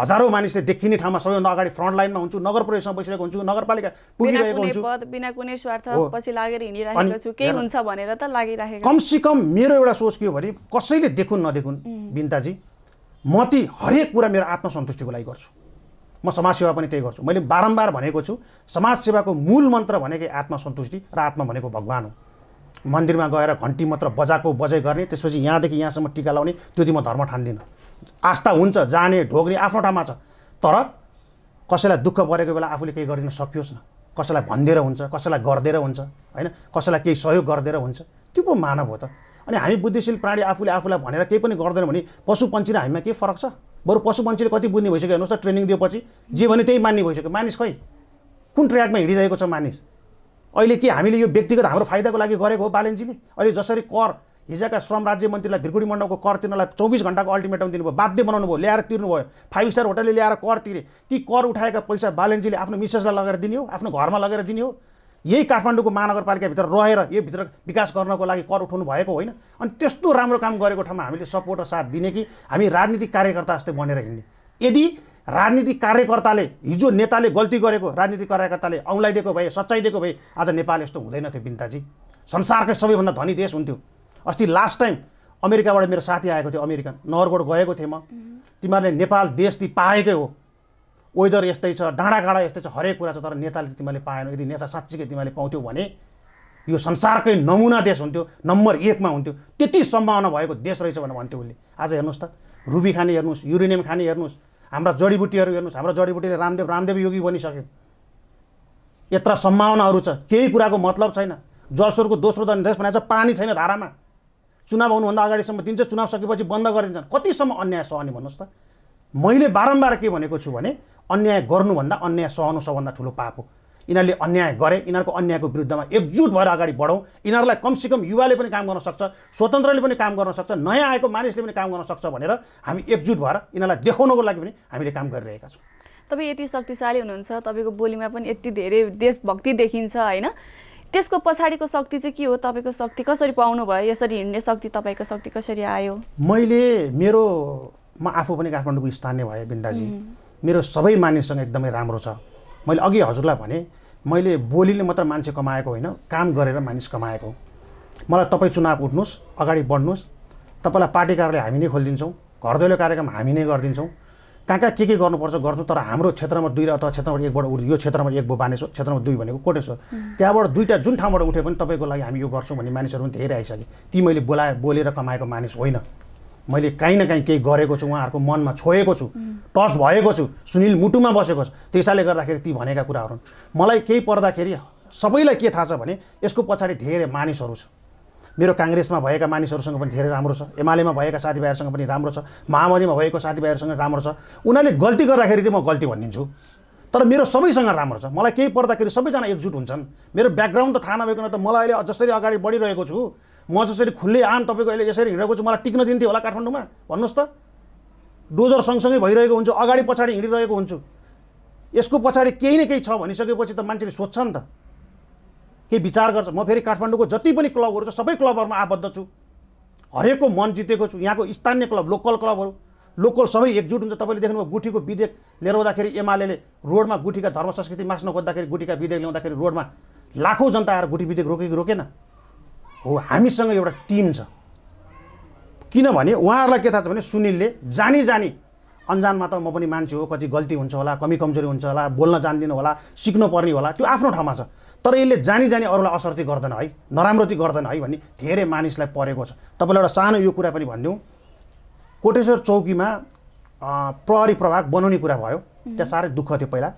हजारौँ मानिसले देखिने ठाउँमा सबैभन्दा अगाडि फ्रन्ट लाइनमा हुन्छु नगर परिषदमा बसिरहेको हुन्छु नगरपालिका पुगिरहेको हुन्छु। बिना कुनै स्वार्थ। पछि लागेर हिँडिरहेको छु हेर- हुन्छ भनेर त लागिरहेको कमसे कम मेरो एउटा सोच के हो भने कसैले देखुन् नदेखुन् बिन्ताजी म ती हरेक कुरा मेरो आत्मसन्तुष्टिको लागि गर्छु। म समाजसेवा पनि त्यही गर्छु। मैले बारम्बार भनेको छु समाजसेवाको मूल मन्त्र भनेकै आत्मसन्तुष्टि र आत्मा भनेको भगवान् हो। मन्दिरमा गएर घन्टी मात्र बजाएको बजाइ गर्ने त्यसपछि यहाँदेखि यहाँसम्म टिका लाउने त्यो चाहिँ म धर्म ठान्दिनँ। आस्था हुन्छ जाने ढोग्ने आफ्नो ठाउँमा छ। तर कसैलाई दुःख परेको बेला आफूले केही गरिदिन सकियोस् न। कसैलाई भनिदिएर हुन्छ कसैलाई गरिदिएर हुन्छ होइन? कसैलाई केही सहयोग गरिदिएर हुन्छ। त्यो पो मानव हो त। अनि हामी बुद्धिशील प्राणी आफूले आफूलाई भनेर केही पनि गर्दैन भने पशु पन्छी र हामीमा के फरक छ? बरु पशु पन्छीले कति बुझ्ने भइसक्यो हेर्नुहोस् त ट्रेनिङ दिएपछि। जे भने त्यही मान्ने भइसक्यो। मानिस खै? कुन ट्र्याकमा हिँडिरहेको छ मानिस? अहिले के हामीले यो व्यक्तिगत हाम्रो फाइदाको लागि गरेको हो बालेनजीले? अहिले जसरी कर हिजोका श्रम राज्य मन्त्रीलाई भिरकुडी मण्डपको कर तिर्नलाई चौबिस घन्टाको अल्टिमेटम दिनुभयो बाध्य बनाउनु भयो ल्याएर तिर्नुभयो। फाइभ स्टार होटलले ल्याएर कर तिरे। ती कर उठाएका पैसा बालेन्जीले आफ्नो मिसेसलाई लगेर दिने हो आफ्नो घरमा लगेर दिने हो यही काठमाडौँको महानगरपालिकाभित्र रहेर यो भित्र विकास गर्नको लागि कर उठाउनु भएको होइन। अनि त्यस्तो राम्रो काम गरेको ठाउँमा हामीले सपोर्ट र साथ दिने कि हामी राजनीतिक कार्यकर्ता जस्तै बनेर हिँड्ने। यदि राजनीतिक कार्यकर्ताले हिजो नेताले गल्ती गरेको राजनीतिक कार्यकर्ताले औँलाइदिएको भए सच्चाइदिएको भए आज नेपाल यस्तो हुँदैन थियो बिन्ताजी। संसारकै सबैभन्दा धनी देश हुन्थ्यो। अस्ति लास्ट टाइम अमेरिकाबाट मेरो साथी आएको थियो अमेरिकन नगरकोट गएको थिएँ म। तिमीहरूले नेपाल देश ती पाएकै हो। वेदर यस्तै छ डाँडाकाँडा यस्तै छ हरेक कुरा छ तर नेताले तिमीले पाएनौ। यदि नेता साँच्चीकै तिमीले पाउँथ्यौ भने यो संसारकै नमुना देश हुन्थ्यो नम्बर एकमा हुन्थ्यो। त्यति सम्भावना भएको देश रहेछ भनेर भन्थ्यो उसले। आज हेर्नुहोस् त रुबी खाने हेर्नुहोस् युरेनियम खाने हेर्नुहोस् हाम्रा जडीबुटीहरू हेर्नुहोस् हाम्रो जडीबुटीले रामदेव रामदेव योगी बनिसक्यो। यत्र सम्भावनाहरू छ केही कुराको मतलब छैन। जलस्वरको दोस्रो देश भनेको छ पानी छैन धारामा। चुनाव आउनुभन्दा अगाडिसम्म दिन्छ चुनाव सकेपछि बन्द गरिदिन्छन्। कतिसम्म अन्याय सहने भन्नुहोस् त। मैले बारम्बार के भनेको छु भने अन्याय गर्नुभन्दा अन्याय सहनु सबभन्दा ठुलो पाप हो। यिनीहरूले अन्याय गरे यिनीहरूको अन्यायको विरुद्धमा एकजुट भएर अगाडि बढौँ। यिनीहरूलाई कमसेकम युवाले पनि काम गर्न सक्छ स्वतन्त्रले पनि काम गर्न सक्छ नयाँ आएको मानिसले पनि काम गर्न सक्छ भनेर हामी एकजुट भएर यिनीहरूलाई देखाउनको लागि पनि हामीले काम गरिरहेका छौँ। तपाईँ यति शक्तिशाली हुनुहुन्छ। तपाईँको बोलीमा पनि यति धेरै देशभक्ति देखिन्छ होइन? त्यसको पछाडिको शक्ति चाहिँ के हो? तपाईँको शक्ति कसरी पाउनु भयो यसरी हिँड्ने शक्ति तपाईँको शक्ति कसरी आयो? मैले मेरो म आफू पनि काठमाडौँको स्थानीय भएँ बिन्दाजी। मेरो सबै मानिससँग एकदमै राम्रो छ। मैले अघि हजुरलाई भने मैले बोलीले मात्र मान्छे कमाएको होइन काम गरेर मानिस कमाएको मलाई तपाईँ चुनाव उठ्नुहोस् अगाडि बढ्नुहोस्। तपाईँलाई पार्टी कार्यालय हामी नै खोलिदिन्छौँ घर दैलो कार्यक्रम हामी नै गरिदिन्छौँ। कहाँ कहाँ के के गर्नुपर्छ? गर्नु तर हाम्रो क्षेत्रमा दुई अथवा क्षेत्रमा एकबाट उठ यो क्षेत्रमा एक भयो बानेश्वर क्षेत्रमा दुई भनेको कोटेश्वर। त्यहाँबाट दुईवटा जुन ठाउँबाट उठे पनि तपाईँको लागि हामी यो गर्छौँ भन्ने मानिसहरू पनि धेरै आइसके। ती मैले बोलाए बोलेर कमाएको मानिस होइन। मैले काहीँ न काहीँ केही गरेको छु उहाँहरूको मनमा छोएको छु टच भएको छु सुनिल मुटुमा बसेको छु। त्यसैले गर्दाखेरि ती भनेका कुराहरू। मलाई केही पर्दाखेरि सबैलाई के थाहा छ भने यसको पछाडि धेरै मानिसहरू छ मेरो काङ्ग्रेसमा भएका मानिसहरूसँग पनि धेरै राम्रो छ। एमालेमा भएका साथीभाइहरूसँग पनि राम्रो छ। माओवादीमा भएको साथीभाइहरूसँग राम्रो छ। उनीहरूले गल्ती गर्दाखेरि चाहिँ म गल्ती भनिदिन्छु। तर मेरो सबैसँग राम्रो छ। मलाई केही पर्दाखेरि सबैजना एकजुट हुन्छन्। मेरो ब्याकग्राउन्ड त थाहा नभइकन त मलाई अहिले जसरी अगाडि बढिरहेको छु म जसरी खुल्लै आम तपाईँको अहिले यसरी हिँडेको छु मलाई टिक्न दिन्थ्यो होला काठमाडौँमा? भन्नुहोस् त। डोजर सँगसँगै भइरहेको हुन्छु अगाडि पछाडि हिँडिरहेको हुन्छु। यसको पछाडि केही न केही छ भनिसकेपछि त मान्छेले सोध्छ नि त। केही विचार गर्छ। म फेरि काठमाडौँको जति पनि क्लबहरू छ सबै क्लबहरूमा आबद्ध छु। हरेकको मन जितेको छु। यहाँको स्थानीय क्लब लोकल क्लबहरू। लोकल सबै एकजुट हुन्छ। तपाईँले देख्नुभयो गुठीको विधेयक लिएर आउँदाखेरि एमाले रोडमा गुठीका धर्म संस्कृति मास्न खोज्दाखेरि गुठीका विधेयक ल्याउँदाखेरि रोडमा लाखौँ जनता आएर गुठी विधेयक रोकेको रोकेन? हो हामीसँग एउटा टिम छ। किनभने उहाँहरूलाई के थाहा छ भने सुनिलले जानी जानी अन्जानमा त म पनि मान्छे हो कति गल्ती हुन्छ होला कमी कमजोरी हुन्छ होला बोल्न जान्दिनँ होला सिक्नु पर्ने होला त्यो आफ्नो ठाउँमा छ। तर यसले जानी जानी अरूलाई असर चाहिँ गर्दैन है नराम्रो चाहिँ गर्दैन है भन्ने धेरै मानिसलाई परेको छ। तपाईँलाई एउटा सानो यो कुरा पनि भनिदिउँ। कोटेश्वर चौकीमा प्रहरी प्रभाग बनाउने कुरा भयो। त्यहाँ साह्रै दुःख थियो पहिला।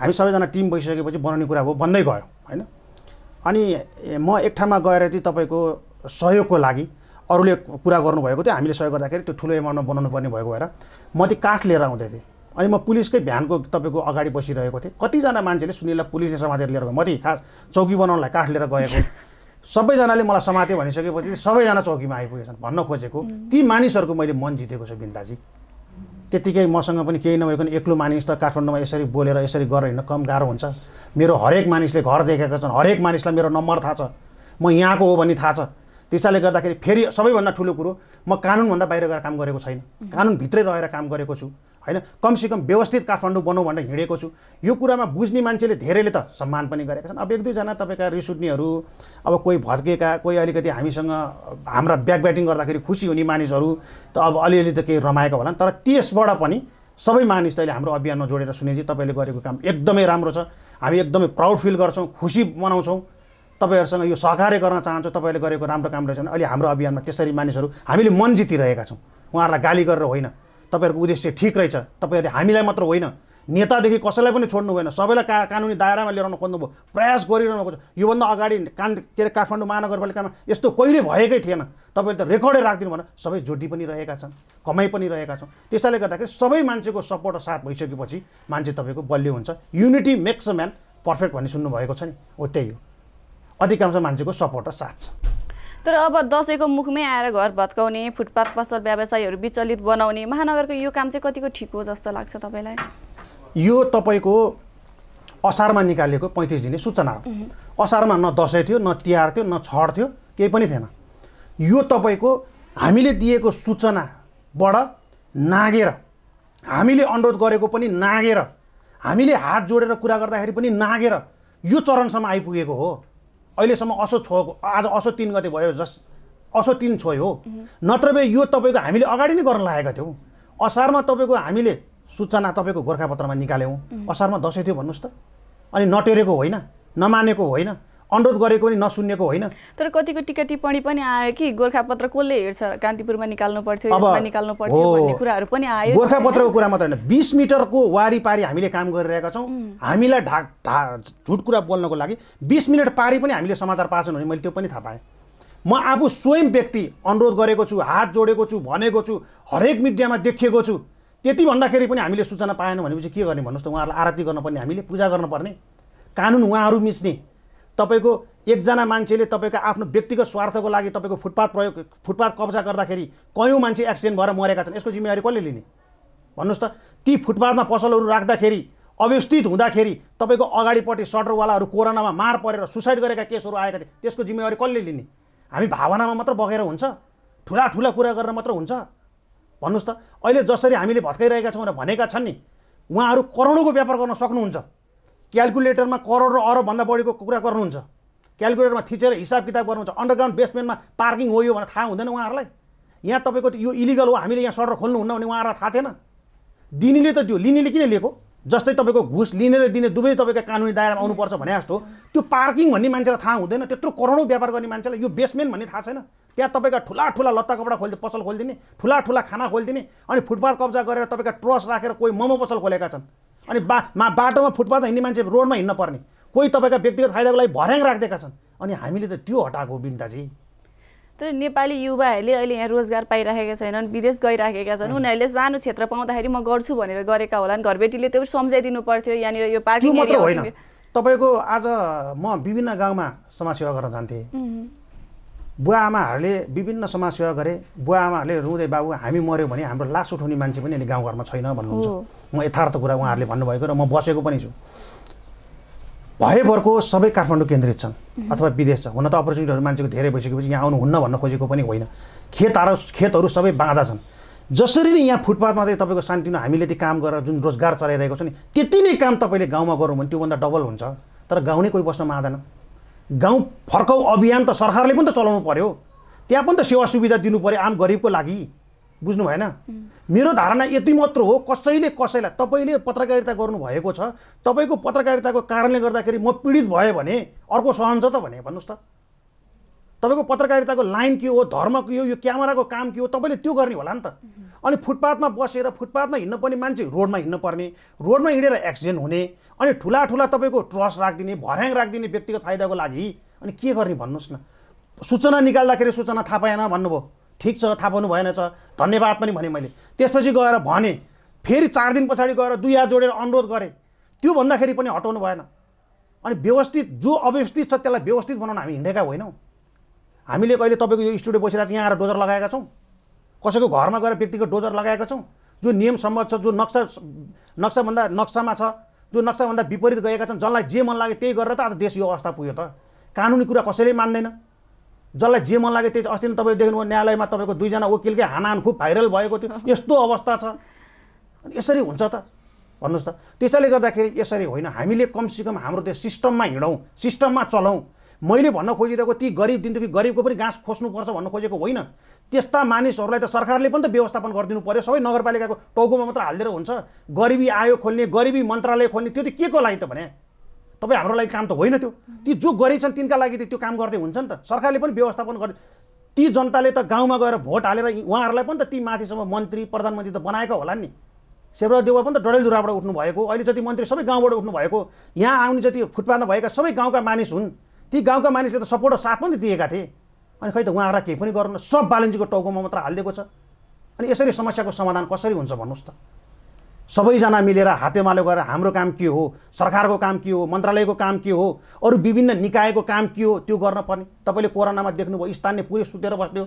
हामी सबैजना टिम भइसकेपछि बनाउने कुरा भयो भन्दै गयो होइन? अनि म एक ठाउँमा गएर चाहिँ तपाईँको सहयोगको लागि अरूले कुरा गर्नुभएको थियो हामीले सहयोग गर्दाखेरि त्यो ठुलो एमाउन्टमा बनाउनु पर्ने भएको भएर म त्यो काठ लिएर आउँदै थिएँ। अनि म पुलिसकै भ्यानको तपाईँको अगाडि बसिरहेको थिएँ। कतिजना मान्छेले सुनिललाई पुलिसले समातेर लिएर गयो। म खास चौकी बनाउनलाई काठ लिएर गएको। सबैजनाले मलाई समात्यो भनिसकेपछि सबैजना चौकीमा आइपुगेछन् भन्न खोजेको। ती मानिसहरूको मैले मन जितेको छु बिन्दाजी त्यत्तिकै मसँग पनि केही नभइकन एक्लो मानिस त काठमाडौँमा यसरी बोलेर यसरी गरेर हिँड्न कम गाह्रो हुन्छ। मेरो हरेक मानिसले घर देखेका छन्। हरेक मानिसलाई मेरो नम्बर थाहा छ। म यहाँको हो भन्ने थाहा छ। त्यसैले गर्दाखेरि फेरि सबैभन्दा ठुलो कुरो म कानुनभन्दा बाहिर गएर काम गरेको छैन। कानुनभित्रै रहेर काम गरेको छु। होइन? कमसेकम व्यवस्थित काठमाडौँ बनाऊ भनेर हिँडेको छु। यो कुरामा बुझ्ने मान्छेले धेरैले त सम्मान पनि गरेका छन्। अब एक दुईजना तपाईँका रिस उठ्नेहरू अब कोही भत्केका कोही अलिकति हामीसँग हाम्रा ब्याक ब्याटिङ गर्दाखेरि खुसी हुने मानिसहरू त अब अलिअलि त केही रमाएको होला तर त्यसबाट पनि सबै मानिस त अहिले हाम्रो अभियानमा जोडेर सुनेपछि तपाईँले गरेको काम एकदमै राम्रो छ। हामी एकदमै प्राउड फिल गर्छौँ खुसी मनाउँछौँ। तपाईँहरूसँग यो सहकार्य गर्न चाहन्छु तपाईँले गरेको राम्रो काम रहेछ भने अहिले हाम्रो अभियानमा त्यसरी मानिसहरू हामीले मन जितिरहेका छौँ। उहाँहरूलाई गाली गरेर होइन। तपाईँहरूको उद्देश्य ठिक रहेछ। तपाईँहरूले हामीलाई मात्र होइन। नेतादेखि कसैलाई पनि छोड्नु भएन। सबैलाई का कानुनी दायरामा ल्याउन खोज्नुभयो। प्रयास गरिरहनु भएको छ योभन्दा अगाडि कान के अरे काठमाडौँ महानगरपालिकामा यस्तो कहिले भएकै थिएन। तपाईँले त रेकर्डै राखिदिनु भएन। सबै जोडी पनि रहेका छन्। कमाइ पनि रहेका छौँ त्यसैले गर्दाखेरि सबै मान्छेको सपोर्ट र साथ भइसकेपछि मान्छे तपाईँको बलियो हुन्छ। Unity makes a man perfect भन्ने सुन्नुभएको छ नि। हो त्यही हो। अधिकांश मान्छेको सपोर्ट र साथ छ। तर अब दसैँको मुखमै आएर घर भत्काउने फुटपाथ पसल व्यवसायीहरू विचलित बनाउने महानगरको यो काम चाहिँ कतिको ठिक हो जस्तो लाग्छ तपाईँलाई? यो तपाईँको असारमा निकालिएको पैँतिस दिने सूचना हो। असारमा न दसैँ थियो न तिहार थियो न छठ थियो केही पनि थिएन। यो तपाईँको हामीले दिएको सूचनाबाट नागेर हामीले अनुरोध गरेको पनि नागेर हामीले हात जोडेर कुरा गर्दाखेरि पनि नागेर यो चरणसम्म आइपुगेको हो। अहिलेसम्म असो छोएको आज असो तिन गते भयो जस असो तिन छोयो हो। नत्र भए यो तपाईँको हामीले अगाडि नै गर्न लागेका थियौँ। असारमा तपाईँको हामीले सूचना तपाईँको गोर्खापत्रमा निकाल्यौँ। असारमा दसैँ थियो भन्नुहोस् त। अनि नटेरेको होइन नमानेको होइन। अनुरोध गरेको पनि नसुन्नेको होइन। तर कतिको टिका टिप्पणी पनि आयो कि गोर्खापत्र कसले हेर्छ? कान्तिपुरमा निकाल्नु पर्थ्यो निकाल्नु पर्थ्यो। भन्ने कुराहरू पनि आयो। गोर्खापत्रको कुरा मात्र होइन बिस मिटरको वारिपारि हामीले काम गरिरहेका छौँ। हामीलाई ढाक ढा झुट कुरा बोल्नको लागि बिस मिनट पारि पनि हामीले समाचार पाछौँ भने मैले त्यो पनि थाहा पाएँ। म आफू स्वयं व्यक्ति अनुरोध गरेको छु हात जोडेको छु भनेको छु हरेक मिडियामा देखिएको छु त्यति भन्दाखेरि पनि हामीले सूचना पाएनौँ भनेपछि के गर्ने भन्नुहोस् त? उहाँहरूलाई आरती गर्नुपर्ने हामीले पूजा गर्नुपर्ने। कानुन उहाँहरू मिच्ने। तपाईँको एकजना मान्छेले तपाईँको आफ्नो व्यक्तिगत स्वार्थको लागि तपाईँको फुटपाथ प्रयोग फुटपाथ कब्जा गर्दाखेरि कयौँ मान्छे एक्सिडेन्ट भएर मरेका छन्। यसको जिम्मेवारी कसले लिने? भन्नुहोस् त। ती फुटपाथमा पसलहरू राख्दाखेरि अव्यवस्थित हुँदाखेरि तपाईँको अगाडिपट्टि सटरवालाहरू कोरोनामा मार परेर सुसाइड गरेका केसहरू आएका थिए। त्यसको जिम्मेवारी कसले लिने? हामी भावनामा मात्र बगेर हुन्छ? ठुला ठुला कुरा गरेर मात्र हुन्छ? भन्नुहोस् त। अहिले जसरी हामीले भत्काइरहेका छौँ भनेर भनेका छन् नि उहाँहरू करोडौँको व्यापार गर्न सक्नुहुन्छ। क्यालकुलेटरमा करोड र अरबभन्दा बढीको कुरा गर्नुहुन्छ। क्यालकुलेटरमा थिचेर हिसाब किताब गर्नुहुन्छ। अन्डरग्राउन्ड बेसमेन्टमा पार्किङ हो यो भनेर थाहा हुँदैन उहाँहरूलाई। यहाँ तपाईँको यो इलिगल हो हामीले यहाँ सडक खोल्नुहुन्न भने उहाँहरूलाई थाहा थिएन। दिनेले त त्यो लिनेले किन लिएको? जस्तै तपाईँको घुस लिने र दिने दुवै तपाईँको कानुनी दायरामा आउनुपर्छ भने जस्तो त्यो पार्किङ भन्ने मान्छेलाई थाहा हुँदैन त्यत्रो करोडौँ व्यापार गर्ने मान्छेलाई यो बेसमेन्ट भन्ने थाहा छैन। त्यहाँ तपाईँका ठुला ठुला लत्ता कपडा खोल्दै पसल खोलिदिने ठुला ठुला खाना खोलिदिने अनि फुटपाथ कब्जा गरेर तपाईँका ट्रस राखेर कोही मोमो पसल खोलेका छन्। अनि बा मा बाटोमा फुटपाथ हिँड्ने मान्छे रोडमा हिँड्न पर्ने। कोही तपाईँका व्यक्तिगत फाइदाको लागि भर्याङ राखिदिएका छन्। अनि हामीले त त्यो हटाएको हो बिन्ताजी। तर नेपाली युवाहरूले अहिले यहाँ रोजगार पाइरहेका छैनन् विदेश गइराखेका छन्। उनीहरूले सानो क्षेत्र पाउँदाखेरि म गर्छु भनेर गरेका होलान्। घरबेटीले त्यो सम्झाइदिनु पर्थ्यो। यहाँनिर यो पार्किङ मात्र होइन। तपाईँको आज म विभिन्न गाउँमा समाजसेवा गर्न जान्थेँ। बुवा आमाहरूले विभिन्न समाजसेवा गरे बुवा आमाहरूले रुँदै बाबु हामी मऱ्यो भने हाम्रो लास उठाउने मान्छे पनि अहिले गाउँघरमा छैन भन्नुहुन्छ। म यथार्थ कुरा उहाँहरूले भन्नुभएको र म बसेको पनि छु। भएभरको सबै काठमाडौँ केन्द्रित छन् अथवा विदेश छ हुन त अपर्च्युनिटीहरू मान्छेको धेरै भइसकेपछि यहाँ आउनुहुन्न भन्न खोजेको पनि होइन। खेतहरू खेतहरू सबै बाँझा छन्। जसरी नै यहाँ फुटपाथमा चाहिँ तपाईँको सानोतिनो हामीले त्यो काम गरेर जुन रोजगार चलाइरहेको छ नि त्यति नै काम तपाईँले गाउँमा गरौँ भने त्योभन्दा डबल हुन्छ। तर गाउँ नै कोही बस्न मान्दैन गाउँ फर्काउ अभियान त सरकारले पनि त चलाउनु पर्यो। त्यहाँ पनि त सेवा सुविधा दिनु पर्यो आम गरिबको लागि। बुझ्नु भएन? मेरो धारणा यति मात्र हो कसैले कसैलाई तपाईँले पत्रकारिता गर्नुभएको छ तपाईँको पत्रकारिताको कारणले गर्दाखेरि म पीडित भएँ भने अर्को सहन्छ त भने भन्नुहोस् त। तपाईँको पत्रकारिताको लाइन के हो धर्म के हो यो क्यामेराको काम के हो तपाईँले त्यो गर्ने होला नि त। अनि फुटपाथमा बसेर फुटपाथमा हिँड्न पर्ने मान्छे रोडमा हिँड्न पर्ने रोडमा हिँडेर एक्सिडेन्ट हुने अनि ठुला ठुला तपाईँको ट्रस्ट राखिदिने भर्याङ राखिदिने व्यक्तिगत फाइदाको लागि अनि के गर्ने भन्नुहोस् न? सूचना निकाल्दाखेरि सूचना थाहा पाएन भन्नुभयो। ठिक छ थाहा पाउनु भएन छ। धन्यवाद पनि भने मैले। त्यसपछि गएर भने फेरि चार दिन पछाडि गएर दुई हात जोडेर अनुरोध गरेँ। त्यो भन्दाखेरि पनि हटाउनु भएन। अनि व्यवस्थित जो अव्यवस्थित छ त्यसलाई व्यवस्थित बनाउन हामी हिँडेका होइनौँ। हामीले कहिले तपाईँको यो स्टुडियो बसिरहेको छ यहाँ आएर डोजर लगाएका छौँ। कसैको घरमा गएर व्यक्तिगत डोजर लगाएका छौँ? जो नियम सम्मत छ जो नक्सा नक्साभन्दा नक्सामा छ जो नक्साभन्दा विपरीत गएका छन् जसलाई जे मन लाग्यो त्यही गरेर त आज देश यो अवस्था पुग्यो त। कानुनी कुरा कसैले मान्दैन। जसलाई जे मन लाग्यो त्यही अस्ति नै तपाईँले देख्नुभयो न्यायालयमा तपाईँको दुईजना वकिलकै हानाहान खुब भाइरल भएको थियो। यस्तो अवस्था छ। अनि यसरी हुन्छ त। भन्नुहोस् त। त्यसैले गर्दाखेरि यसरी होइन। हामीले कमसेकम हाम्रो त्यो सिस्टममा हिँडौँ सिस्टममा चलाउँ मैले भन्न खोजिरहेको ती गरिब दिनदेखि गरिबको पनि घाँस खोज्नुपर्छ भन्न खोजेको होइन। त्यस्ता मानिसहरूलाई त सरकारले पनि त व्यवस्थापन गरिदिनु पर्यो। सबै नगरपालिकाको टाउकोमा मात्र हालिदिएर हुन्छ। गरिबी आयोग खोल्ने गरिबी मन्त्रालय खोल्ने त्यो त के को लागि त भने? तपाईँ हाम्रो लागि काम त होइन त्यो। ती जो गरिब छन् तिनका लागि त त्यो काम गर्दै हुन्छ नि त। सरकारले पनि व्यवस्थापन गर्दै ती जनताले त गाउँमा गएर भोट हालेर उहाँहरूलाई पनि त ती माथिसम्म मन्त्री प्रधानमन्त्री त बनाएका होला नि। देउवा पनि त डडेलधुराबाट उठ्नु भएको अहिले जति मन्त्री सबै गाउँबाट उठ्नु भएको यहाँ आउने जति फुटपाथमा भएका सबै गाउँका मानिस हुन्। ती गाउँका मानिसले त सपोर्ट र साथ पनि दिएका थिए। अनि खै त उहाँहरूलाई केही पनि गर्नु सब बालनजीको टाउकोमा मात्र हालिदिएको छ। अनि यसरी समस्याको समाधान कसरी हुन्छ भन्नुहोस् त। सबैजना मिलेर हातेमालो गरेर हाम्रो काम के हो? सरकारको काम के हो? मन्त्रालयको काम के हो? अरू विभिन्न निकायको काम के हो? त्यो गर्न पर्ने। तपाईँले कोरोनामा देख्नुभयो स्थानीय पुरै सुतेर बस्यो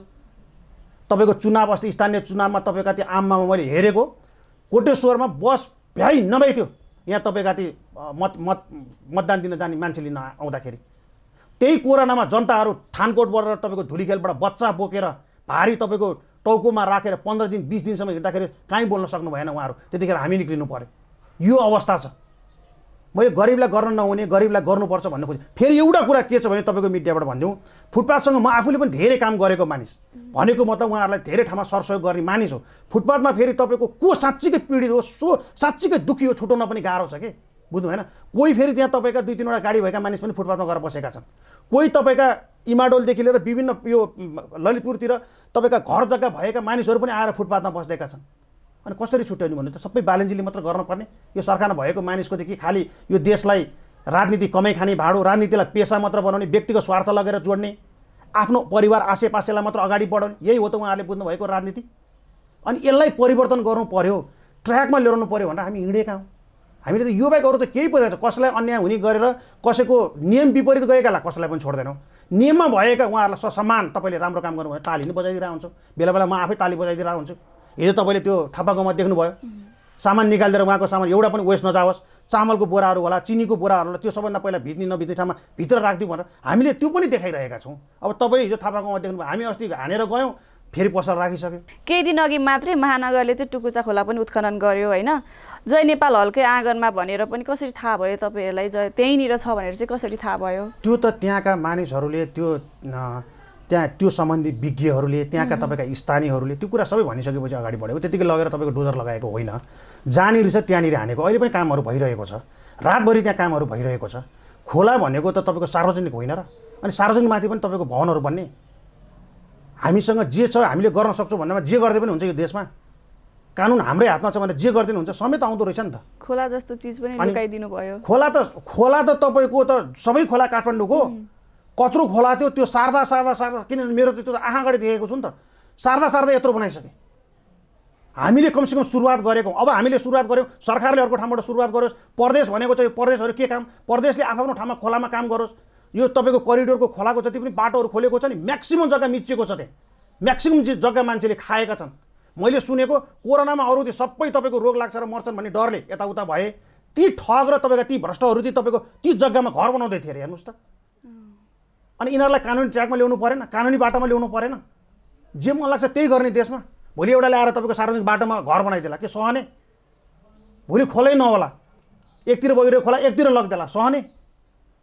तपाईँको चुनाव अस्ति स्थानीय चुनावमा तपाईँका त्यो आममा मैले हेरेको। कोटेश्वरमा बस भ्याइ नभए थियो यहाँ तपाईँका ती अ, मत मत मतदान दिन जाने मान्छे लिन आउँदाखेरि। त्यही कोरोनामा जनताहरू थानकोटबाट तपाईँको धुलीखेलबाट बच्चा बोकेर भारी तपाईँको टाउकोमा राखेर पन्ध्र दिन बिस दिनसम्म हिँड्दाखेरि कहीँ बोल्न सक्नु भएन उहाँहरू। त्यतिखेर हामी निक्लिनु पऱ्यो यो अवस्था छ। मैले गरिबलाई गर्न नहुने गरिबलाई गर्नुपर्छ भन्नु खोजेँ। फेरि एउटा कुरा के छ भने तपाईँको मिडियाबाट भनिदिउँ। फुटपाथसँग म आफूले पनि धेरै काम गरेको मानिस। भनेको मतलब उहाँहरूलाई धेरै ठाउँमा सरसहयोग गर्ने मानिस हो। फुटपाथमा फेरि तपाईँको को साँच्चीकै पीडित हो सो साँच्चीकै दुःखी हो छुटाउन पनि गाह्रो छ कि? बुझ्नु भएन कोही फेरि त्यहाँ तपाईँका दुई तिनवटा गाडी भएका मानिस पनि फुटपाथमा गएर बसेका छन्। कोही तपाईँका इमाडोलदेखि लिएर विभिन्न यो ललितपुरतिर तपाईँका घर जग्गा भएका मानिसहरू पनि आएर फुटपाथमा बस्दैका छन्। अनि कसरी छुट्याउनु भन्नु त सबै बालनजीले मात्र गर्नुपर्ने। यो सरकारमा भएको मानिसको चाहिँ कि खालि यो देशलाई राजनीति कमै खाने भाँडो राजनीतिलाई पेसा मात्र बनाउने व्यक्तिगत स्वार्थ लगेर जोड्ने आफ्नो परिवार आसेपासेलाई मात्र अगाडि बढाउने यही हो त उहाँहरूले बुझ्नुभएको राजनीति। अनि यसलाई परिवर्तन गर्नु पर्यो ट्र्याकमा ल्याउनु पर्यो भनेर हामी हिँडेका हौँ। हामीले त यो बाहेक अरू त केही परिरहेको छ। कसैलाई अन्याय हुने गरेर कसैको नियम विपरीत गएकालाई कसैलाई पनि छोड्दैनौँ नियममा भएका उहाँहरूलाई ससम्मान तपाईँले राम्रो काम गर्नुभयो ताली नै बजाइदिरहेको हुन्छु। बेला बेला म आफै ताली बजाइदिरहेको हुन्छु। हिजो तपाईँले त्यो थापा गाउँमा देख्नुभयो। सामान निकालिदिएर उहाँको सामान एउटा पनि वेस्ट नजाओस्। चामलको बोराहरू होला चिनीको बोराहरू होला त्यो सबभन्दा पहिला भिज्ने नभिज्ने ठाउँमा भित्र राखिदिउँ भनेर हामीले त्यो पनि देखाइरहेका छौँ। अब तपाईँले हिजो थापा गाउँमा देख्नुभयो हामी अस्ति हानेर गयौँ फेरि पसल राखिसक्यो। केही दिन अघि मात्रै महानगरले चाहिँ टुकुचा खोला पनि उत्खनन गर्यो होइन। जय नेपाल हलकै आँगनमा भनेर पनि कसरी थाहा भयो तपाईँहरूलाई? जय त्यहीँनिर छ भनेर चाहिँ कसरी थाहा भयो? त्यो त त्यहाँका मानिसहरूले त्यो त्यहाँ त्यो सम्बन्धी विज्ञहरूले त्यहाँका तपाईँका स्थानीयहरूले त्यो कुरा सबै भनिसकेपछि अगाडि बढेको त्यतिकै लगेर तपाईँको डोजर लगाएको होइन। जहाँनिर छ त्यहाँनिर हानेको। अहिले पनि कामहरू भइरहेको छ। रातभरि त्यहाँ कामहरू भइरहेको छ। खोला भनेको त तपाईँको सार्वजनिक होइन र। अनि सार्वजनिक माथि पनि तपाईँको भवनहरू बन्ने। हामीसँग जे छ हामीले गर्न सक्छौँ भन्दामा जे गर्दै पनि हुन्छ यो देशमा। कानुन हाम्रै हातमा छ भनेर जे गर्दै पनि हुन्छ समेत आउँदो रहेछ नि त। खोला जस्तो चिज पनि लुकाइदिनु भयो खोला त खोला त तपाईँको त सबै खोला काठमाडौँको। कत्रो खोला थियो त्यो सार्दा सार्दा सार्दा किनभने मेरो त त्यो त आँखा अगाडि देखेको छु नि त। सार्दा सार्दा यत्रो बनाइसकेँ। हामीले कमसेकम सुरुवात गरेको अब हामीले सुरुवात गऱ्यौँ सरकारले अर्को ठाउँबाट सुरुवात गरोस्। प्रदेश भनेको चाहिँ यो प्रदेशहरू के काम? प्रदेशले आफ्नो ठाउँमा खोलामा काम गरोस्। यो तपाईँको करिडोरको खोलाको जति पनि बाटोहरू खोलेको छ नि म्याक्सिमम् जग्गा मिचिएको छ त्यहाँ। म्याक्सिमम् जग्गा मान्छेले खाएका छन्। मैले सुनेको कोरोनामा अरू त्यो सबै तपाईँको रोग लाग्छ र मर्छन् भन्ने डरले यताउता भए। ती ठग र तपाईँका ती भ्रष्टहरू ती तपाईँको ती जग्गामा घर बनाउँदै थिए अरे हेर्नुहोस् त। अनि यिनीहरूलाई कानुनी ट्र्याकमा ल्याउनु परेन कानुनी बाटोमा ल्याउनु परेन। जे मन लाग्छ त्यही गर्ने देशमा। भोलि एउटा ल्याएर तपाईँको सार्वजनिक बाटोमा घर बनाइदिएला। के सहने? भोलि खोलै नहोला। एकतिर बगिरहेको खोला एकतिर लगिदिएला सहने?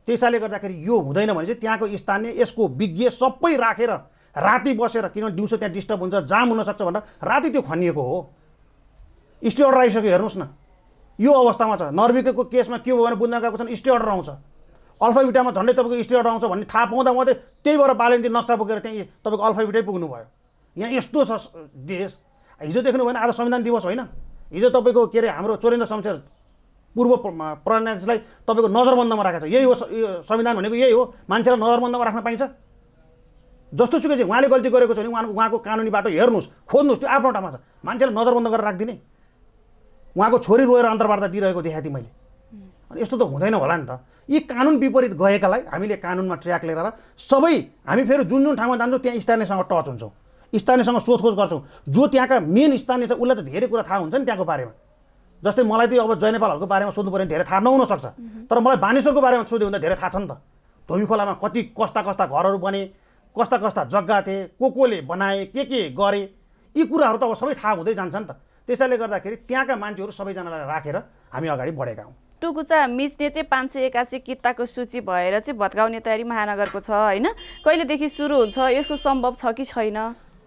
त्यसैले गर्दाखेरि यो हुँदैन भने चाहिँ त्यहाँको स्थानीय यसको विज्ञ सबै राखेर राति बसेर किनभने दिउँसो त्यहाँ डिस्टर्ब हुन्छ जाम हुनसक्छ भनेर राति त्यो खनिएको हो। स्टे अर्डर आइसक्यो हेर्नुहोस् न। यो अवस्थामा छ। नर्विकको केसमा के भयो भने बुझ्न गएको छन् स्टे अर्डर आउँछ। अल्फाबिटामा झन्डै तपाईँको स्टे अर्डर आउँछ भन्ने थाहा पाउँदा मात्रै त्यही भएर बालेन्जी नक्सा बोकेर त्यहीँ तपाईँको अल्फाबिटै पुग्नु भयो यहाँ यस्तो छ देश। हिजो देख्नु भएन आज संविधान दिवस होइन। हिजो तपाईँको के अरे हाम्रो चोरेन्द्र शमशेर पूर्व प्र- प्रणालीलाई तपाईँको नजरबन्दमा राखेको छ। यही हो संविधान भनेको यही हो। मान्छेलाई नजरबन्दमा राख्न पाइन्छ। जस्तो सुकै चाहिँ उहाँले गल्ती गरेको छ भने उहाँको उहाँको कानुनी बाटो हेर्नुहोस् खोज्नुहोस् त्यो आफ्नो ठाउँमा छ। मान्छेलाई नजरबन्द गरेर राखिदिने। उहाँको छोरी रोएर अन्तर्वार्ता दिइरहेको देखाएको थिएँ मैले। अनि यस्तो त हुँदैन होला नि त। यी कानुन विपरीत गएकालाई हामीले कानुनमा ट्र्याक लिएर सबै हामी फेरि जुन जुन ठाउँमा जान्छौँ त्यहाँ स्थानीयसँग टच हुन्छौँ। स्थानीयसँग सोधखोज गर्छौँ। जो त्यहाँका मेन स्थानीय छ उसलाई त धेरै कुरा थाहा हुन्छ नि त्यहाँको बारेमा। जस्तै मलाई चाहिँ अब जय नेपालहरूको बारेमा सोध्नु पऱ्यो भने धेरै थाहा नहुन सक्छ। तर मलाई बानेश्वरको बारेमा सोध्यो भने त धेरै थाहा छ नि त। धोबी खोलामा कति कस्ता कस्ता घरहरू बने कस्ता कस्ता जग्गा थिए को कोले बनाए के के गरे यी कुराहरू त अब सबै थाहा हुँदै जान्छ नि त। त्यसैले गर्दाखेरि त्यहाँका मान्छेहरू सबैजनालाई राखेर हामी अगाडि बढेका हौँ। टुकुचा मिच्ने चाहिँ पाँच सय एकासी किताको सूची भएर चाहिँ भत्काउने तयारी महानगरको छ होइन? कहिलेदेखि सुरु हुन्छ यसको सम्भव छ कि छैन?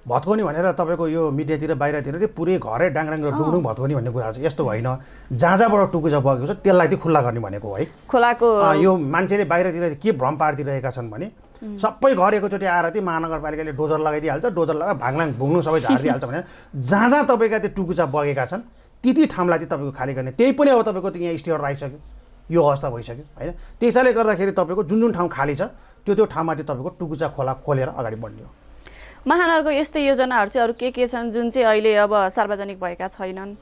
भत्काउने भनेर तपाईँको यो मिडियातिर बाहिरतिर चाहिँ पुरै घरै डाङराङ र डुङडुङ भत्काउने भन्ने कुरा छ यस्तो होइन। जहाँ जहाँबाट टुकुचा बगेको छ त्यसलाई चाहिँ खुल्ला गर्ने भनेको हो खोलाको यो मान्छेले बाहिरतिर के भ्रम पारिदिरहेका छन् भने सबै घर एकैचोटि आएर चाहिँ महानगरपालिकाले डोजर लगाइदिइहाल्छ डोजर लगाएर भाङलाङ भुङ्नु सबै झारिदिइहाल्छ भने जहाँ जहाँ तपाईँका त्यो टुकुचा बगेका छन् ती ती ठाउँलाई चाहिँ तपाईँको खाली गर्ने। त्यही पनि अब तपाईँको त यहाँ स्टेयर आइसक्यो। यो अवस्था भइसक्यो होइन? त्यसैले गर्दाखेरि तपाईँको जुन जुन ठाउँ खाली छ त्यो त्यो ठाउँमा चाहिँ तपाईँको टुकुचा खोला खोलेर अगाडि बढ्ने हो। महानगरको यस्तै योजनाहरू चाहिँ अरू के के छन् जुन चाहिँ अहिले अब सार्वजनिक भएका छैनन्?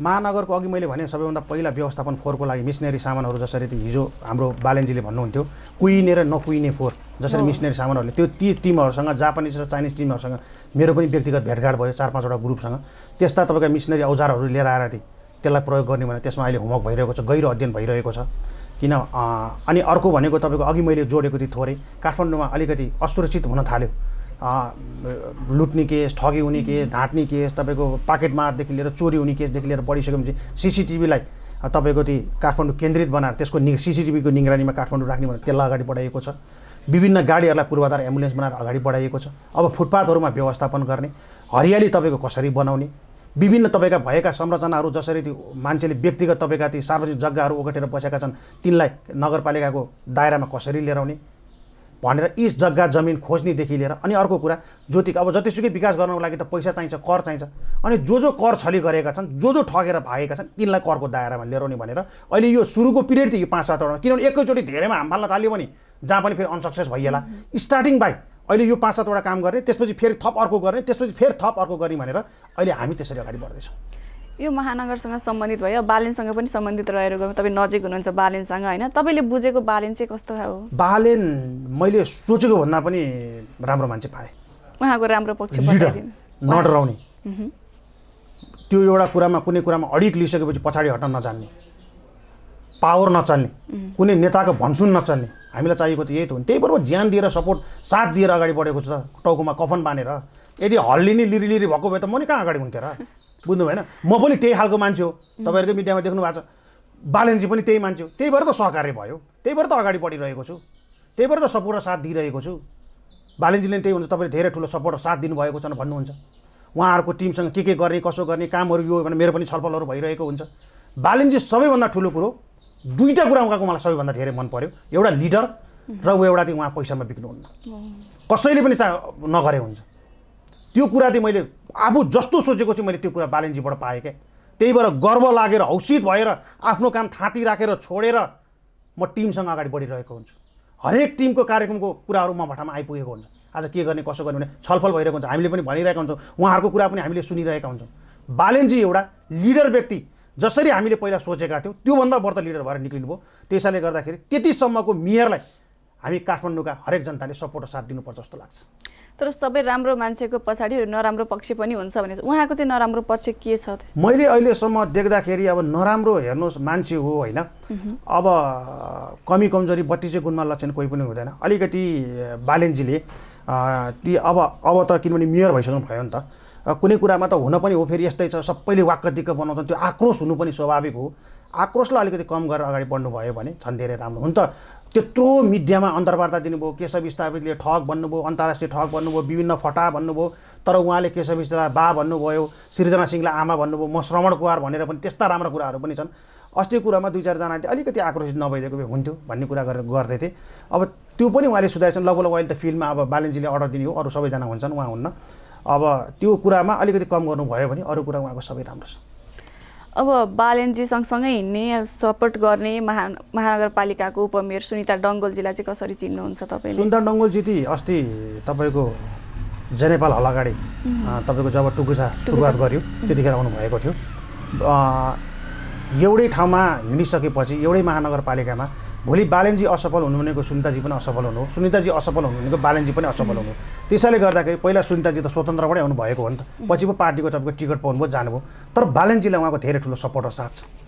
महानगरको अघि मैले भने सबैभन्दा पहिला व्यवस्थापन फोहोरको लागि मिसनरी सामानहरू जसरी त्यो हिजो हाम्रो बालेन्जीले भन्नुहुन्थ्यो कुहिने र नकुहिने फोहोर जसरी। मिसनरी सामानहरूले त्यो ती टिमहरूसँग जापानिज र चाइनिज टिमहरूसँग मेरो पनि व्यक्तिगत भेटघाट भयो चार पाँचवटा ग्रुपसँग त्यस्ता तपाईँका मिसनरी औजारहरू लिएर आएर थिएँ त्यसलाई प्रयोग गर्ने भने त्यसमा अहिले होमवर्क भइरहेको छ गहिरो अध्ययन भइरहेको छ किन अनि अर्को भनेको तपाईँको अघि मैले जोडेको थिएँ थोरै काठमाडौँमा अलिकति असुरक्षित हुन थाल्यो लुट्ने केस ठगी हुने केस ढाँट्ने केस तपाईँको पाकेट मारदेखि लिएर चोरी हुने केसदेखि लिएर बढिसकेपछि सिसिटिभीलाई तपाईँको ती काठमाडौँ केन्द्रित बनाएर त्यसको नि सिसिटिभीको निगरानीमा काठमाडौँ राख्ने भनेर त्यसलाई अगाडि बढाइएको छ। विभिन्न गाडीहरूलाई पूर्वाधार एम्बुलेन्स बनाएर अगाडि बढाइएको छ। अब फुटपाथहरूमा व्यवस्थापन गर्ने हरियाली तपाईँको कसरी बनाउने विभिन्न तपाईँका भएका संरचनाहरू जसरी त्यो मान्छेले व्यक्तिगत तपाईँका ती सार्वजनिक जग्गाहरू ओगटेर बसेका छन् तिनलाई नगरपालिकाको दायरामा कसरी लिएर आउने भनेर यी जग्गा जमिन खोज्नेदेखि लिएर अनि अर्को कुरा ज्योति अब जतिसुकै विकास गर्नको लागि त पैसा चाहिन्छ कर चाहिन्छ। अनि जो जो कर छली गरेका छन् जो जो ठगेर भागेका छन् तिनलाई करको दायरामा लिएर आउने भनेर अहिले यो सुरुको पिरियड थियो यो पाँच सातवटा किनभने एकैचोटि धेरैमा हाम फाल्न थाल्यो भने जहाँ पनि फेरि अनसक्सेस भइएला। स्टार्टिङ बाई अहिले यो पाँच सातवटा काम गर्ने त्यसपछि फेरि थप अर्को गर्ने त्यसपछि फेरि थप अर्को गर्ने भनेर अहिले हामी त्यसरी अगाडि बढ्दैछौँ। यो महानगरसँग सम्बन्धित भयो बालेनसँग पनि सम्बन्धित रहेर गयो तपाईँ नजिक हुनुहुन्छ बालेनसँग होइन? तपाईँले बुझेको बालेन चाहिँ कस्तो हो? बालेन मैले सोचेको भन्दा पनि राम्रो मान्छे पाएँ। उहाँको राम्रो पक्ष नडराउने त्यो एउटा कुरामा कुनै कुरामा अडिक लिइसकेपछि पछाडि हट्न नजान्ने पावर नचल्ने। कुनै नेताको भनसुन नचल्ने। हामीलाई चाहिएको त यही त हो नि त्यही भएर ज्यान दिएर सपोर्ट साथ दिएर अगाडि बढेको छ। टाउकोमा कफन बाँधेर। यदि हल्लिने लिरी लिरी भएको भए त म नि कहाँ अगाडि हुन्थेँ र? बुझ्नु भएन म पनि त्यही खालको मान्छे हो। तपाईँहरूकै मिडियामा देख्नु भएको छ। बालेन्जी पनि त्यही मान्छे हो। त्यही भएर त सहकार्य भयो। त्यही भएर त अगाडि बढिरहेको छु। त्यही भएर त सपोर्ट साथ दिइरहेको छु। बालेन्जीले त्यही हुन्छ तपाईँले धेरै ठुलो सपोर्ट र साथ दिनुभएको छ भन्नुहुन्छ। उहाँहरूको टिमसँग के के गर्ने कसो गर्ने कामहरू यो भने मेरो पनि छलफलहरू भइरहेको हुन्छ। बालेन्जी सबैभन्दा ठुलो कुरो दुईवटा कुरा उहाँको मलाई सबैभन्दा धेरै मन पर्यो। एउटा लिडर र ऊ एउटा चाहिँ उहाँ पैसामा बिक्नुहुन्न कसैले पनि चा नगरे हुन्छ। त्यो कुरा चाहिँ मैले आफू जस्तो सोचेको चाहिँ मैले त्यो कुरा बालेन्जीबाट पाएँ क्या त्यही भएर गर्व लागेर हौसित भएर आफ्नो काम थाँती राखेर छोडेर म टिमसँग अगाडि बढिरहेको हुन्छु। हरेक टिमको कार्यक्रमको कुराहरू म भटामा आइपुगेको हुन्छ। आज के गर्ने कसो गर्ने भने छलफल भइरहेको हुन्छ। हामीले पनि भनिरहेका हुन्छौँ। उहाँहरूको कुरा पनि हामीले सुनिरहेका हुन्छौँ। बालेन्जी एउटा लिडर व्यक्ति। जसरी हामीले पहिला सोचेका थियौँ त्योभन्दा बढ्ता लिडर भएर निक्लिनु भयो त्यसैले गर्दाखेरि त्यतिसम्मको मेयरलाई हामी काठमाडौँका हरेक जनताले सपोर्ट र साथ दिनुपर्छ जस्तो लाग्छ। तर सबै राम्रो मान्छेको पछाडि नराम्रो पक्ष पनि हुन्छ भने उहाँको चाहिँ नराम्रो पक्ष के छ? मैले अहिलेसम्म देख्दाखेरि अब नराम्रो हेर्नुहोस् मान्छे हो होइन। अब कमी कमजोरी बत्तिसै गुणमा लक्षण कोही पनि हुँदैन। अलिकति बालेन्जीले ती अब अब त किनभने मेयर भइसक्नु भयो नि त। कुनै कुरामा त हुन पनि हो फेरि यस्तै छ सबैले वाक्क दिक्क बनाउँछन्। त्यो आक्रोश हुनु पनि स्वाभाविक हो। आक्रोशलाई अलिकति कम गरेर अगाडि बढ्नु भयो भने झन् धेरै राम्रो हुन त। त्यत्रो मिडियामा अन्तर्वार्ता दिनुभयो केशव स्थापितले ठग भन्नुभयो अन्तर्राष्ट्रिय ठग भन्नुभयो विभिन्न फटा भन्नुभयो तर उहाँले केशव स्था बा भन्नुभयो सृजना सिंहलाई आमा भन्नुभयो म श्रवण कुमार भनेर पनि त्यस्ता राम्रा कुराहरू पनि छन्। अस्तिको कुरामा दुई चारजनाले अलिकति आक्रोशित नभइदिएको हुन्थ्यो भन्ने कुरा गरेर गर्दै थिएँ। अब त्यो पनि उहाँले सुधारेछन् लगभग अहिले त फिल्डमा अब बालेन्जीले अर्डर दिने हो अरू सबैजना हुन्छन् उहाँ हुन्न। अब त्यो कुरामा अलिकति कम गर्नुभयो भने अरू कुरा उहाँको सबै राम्रो छ। अब बालेनजी सँगसँगै हिँड्ने सपोर्ट गर्ने महा महानगरपालिकाको उपमेयर सुनिता डङ्गोलजीलाई चाहिँ कसरी चिन्नुहुन्छ तपाईँले? सुन्दर डङ्गोलजी अस्ति तपाईँको जेनेपाल हल अगाडि तपाईँको जब टुकुसा सुरुवात गर्यो त्यतिखेर आउनुभएको थियो। एउटै ठाउँमा हिँडिसकेपछि एउटै महानगरपालिकामा भोलि बालेन्जी असफल हुनु भनेको सुनिताजी पनि असफल हुनु सुनिताजी असफल हुनु भनेको बालेन्जी पनि असफल हुनु। त्यसैले गर्दाखेरि पहिला सुनिताजी त स्वतन्त्रबाटै आउनुभएको हो नि त। पछि पो पार्टीको तपाईँको टिकट पाउनुभयो जानुभयो। तर बालेन्जीलाई उहाँको धेरै ठुलो सपोर्ट र साथ छ।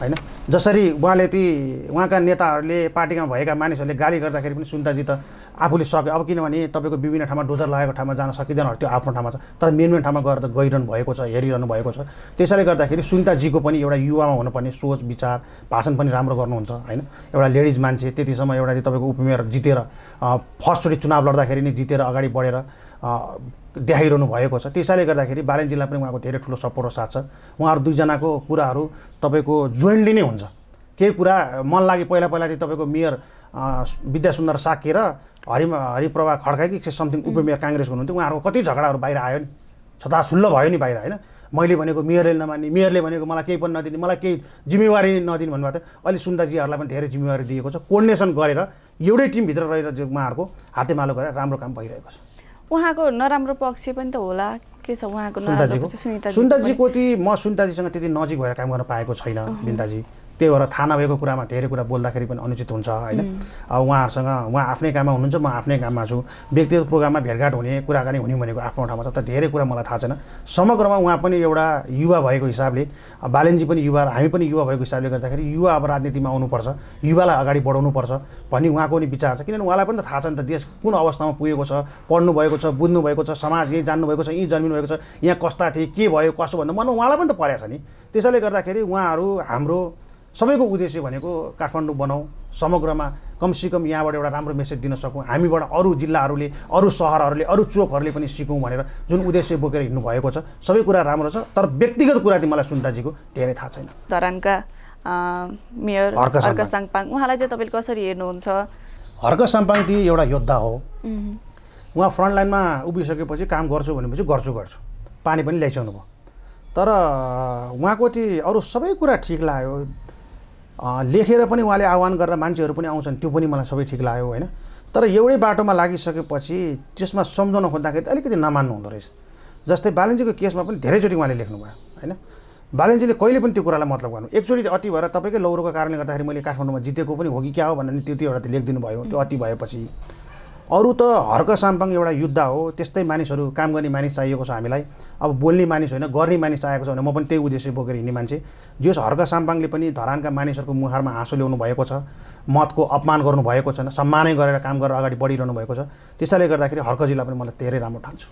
होइन? जसरी उहाँले ती उहाँका नेताहरूले पार्टीमा भएका मानिसहरूले गाली गर्दाखेरि पनि सुन्ताजी त आफूले सक्यो। अब किनभने तपाईँको विभिन्न ठाउँमा डोजर लागेको ठाउँमा जान सकिँदैन त्यो आफ्नो ठाउँमा छ। तर मेन मेन ठाउँमा गएर त गइरहनु भएको छ हेरिरहनु भएको छ। त्यसैले गर्दाखेरि सुनिताजीको पनि एउटा युवामा हुनुपर्ने सोच विचार भाषण पनि राम्रो गर्नुहुन्छ होइन? एउटा लेडिज मान्छे त्यतिसम्म एउटा तपाईँको उपमेयर जितेर फर्स्टचोटि चुनाव लड्दाखेरि नै जितेर अगाडि बढेर देखाइरहनु भएको छ। त्यसैले गर्दाखेरि बालेन्जीलाई पनि उहाँको धेरै ठुलो सपोर्ट र साथ छ। उहाँहरू दुईजनाको कुराहरू तपाईँको जोइन्टली नै हुन्छ। केही कुरा मन लागि पहिला पहिला चाहिँ तपाईँको मेयर विद्यासुन्दर साके र हरि हरिप्रभा खड्का कि समथिङ उपमेयर काङ्ग्रेसको हुनुहुन्थ्यो। उहाँहरूको कति झगडाहरू बाहिर आयो नि। छताछुल्ल भयो नि बाहिर होइन? मैले भनेको मेयरले नमान्ने मेयरले भनेको मलाई केही पनि नदिने मलाई केही जिम्मेवारी नदिने भन्नुभएको थियो। अहिले सुन्दाजीहरूलाई पनि धेरै जिम्मेवारी दिएको छ। कोर्डिनेसन गरेर एउटै टिमभित्र रहेर उहाँहरूको हातेमालो गरेर राम्रो काम भइरहेको छ। उहाँको नराम्रो पक्ष पनि त होला। के छ उहाँको सुनिताजी सुन्ताजीको? ती म सुन्ताजीसँग त्यति नजिक भएर काम गर्न पाएको छैन बिन्ताजी। त्यही भएर थाहा नभएको कुरामा धेरै कुरा बोल्दाखेरि पनि अनुचित हुन्छ होइन? अब उहाँहरूसँग उहाँ आफ्नै काममा हुनुहुन्छ म आफ्नै काममा छु। व्यक्तिगत प्रोग्राममा भेटघाट हुने कुराकानी हुने भनेको आफ्नो ठाउँमा छ तर धेरै कुरा मलाई थाहा छैन। समग्रमा उहाँ पनि एउटा युवा भएको हिसाबले बालेनजी पनि युवा हामी पनि युवा भएको हिसाबले गर्दाखेरि युवा अब राजनीतिमा आउनुपर्छ युवालाई अगाडि बढाउनुपर्छ भन्ने उहाँको पनि विचार छ। किनभने उहाँलाई पनि त थाहा छ नि त देश कुन अवस्थामा पुगेको छ पढ्नु भएको छ बुझ्नु भएको छ समाज यहीँ जान्नुभएको छ यहीँ जन्मिनु भएको छ यहाँ कस्ता थिए के भयो कसो भन्दा मनमा उहाँलाई पनि त परेको छ नि। त्यसैले गर्दाखेरि उहाँहरू हाम्रो सबैको उद्देश्य भनेको काठमाडौँ बनाऊ समग्रमा कमसेकम यहाँबाट एउटा राम्रो मेसेज दिन सकौँ। हामीबाट अरू जिल्लाहरूले अरू सहरहरूले अरू चोकहरूले पनि सिकौँ भनेर जुन उद्देश्य बोकेर हिँड्नु भएको छ सबै कुरा राम्रो छ तर व्यक्तिगत कुरा चाहिँ मलाई सुन्ताजीको धेरै थाहा छैन। धरानका मेयर हर्क साङपाङ। उहाँलाई चाहिँ तपाईँले कसरी हेर्नुहुन्छ? हर्क साम्पाङती एउटा योद्धा हो। उहाँ फ्रन्ट लाइनमा उभिसकेपछि काम गर्छु भनेपछि गर्छु गर्छु। पानी पनि ल्याइसक्नु भयो। तर उहाँको त्यो अरू सबै कुरा ठिक लाग्यो। लेखेर पनि उहाँले आह्वान गरेर मान्छेहरू पनि आउँछन् त्यो पनि मलाई सबै ठिक लाग्यो होइन? तर एउटै बाटोमा लागिसकेपछि त्यसमा सम्झाउन खोज्दाखेरि अलिकति नमान्नु हुँदो रहेछ। जस्तै बालनजीको केसमा पनि धेरैचोटि उहाँले लेख्नुभयो होइन? बालनजीले कहिले पनि त्यो कुरालाई मतलब गर्नु एकचोटि अति भएर तपाईँकै लौरोको कारणले गर्दाखेरि मैले काठमाडौँमा जितेको पनि हो कि क्या हो भनेर त्यो त्यो एउटा लेखिदिनु भयो त्यो अति भएपछि। अरू त हर्क साम्पाङ एउटा युद्ध हो त्यस्तै मानिसहरू काम गर्ने मानिस चाहिएको छ हामीलाई। अब बोल्ने मानिस होइन गर्ने मानिस चाहिएको छ भने म पनि त्यही उद्देश्य बोकेर हिँड्ने मान्छे। जस हर्क साम्पाङले पनि धरानका मानिसहरूको मुहारमा हाँसो ल्याउनु भएको छ मतको अपमान गर्नु भएको छैन सम्मानै गरेर काम गरेर अगाडि बढिरहनु भएको छ त्यसैले गर्दाखेरि हर्कजीलाई पनि मलाई धेरै राम्रो ठान्छु।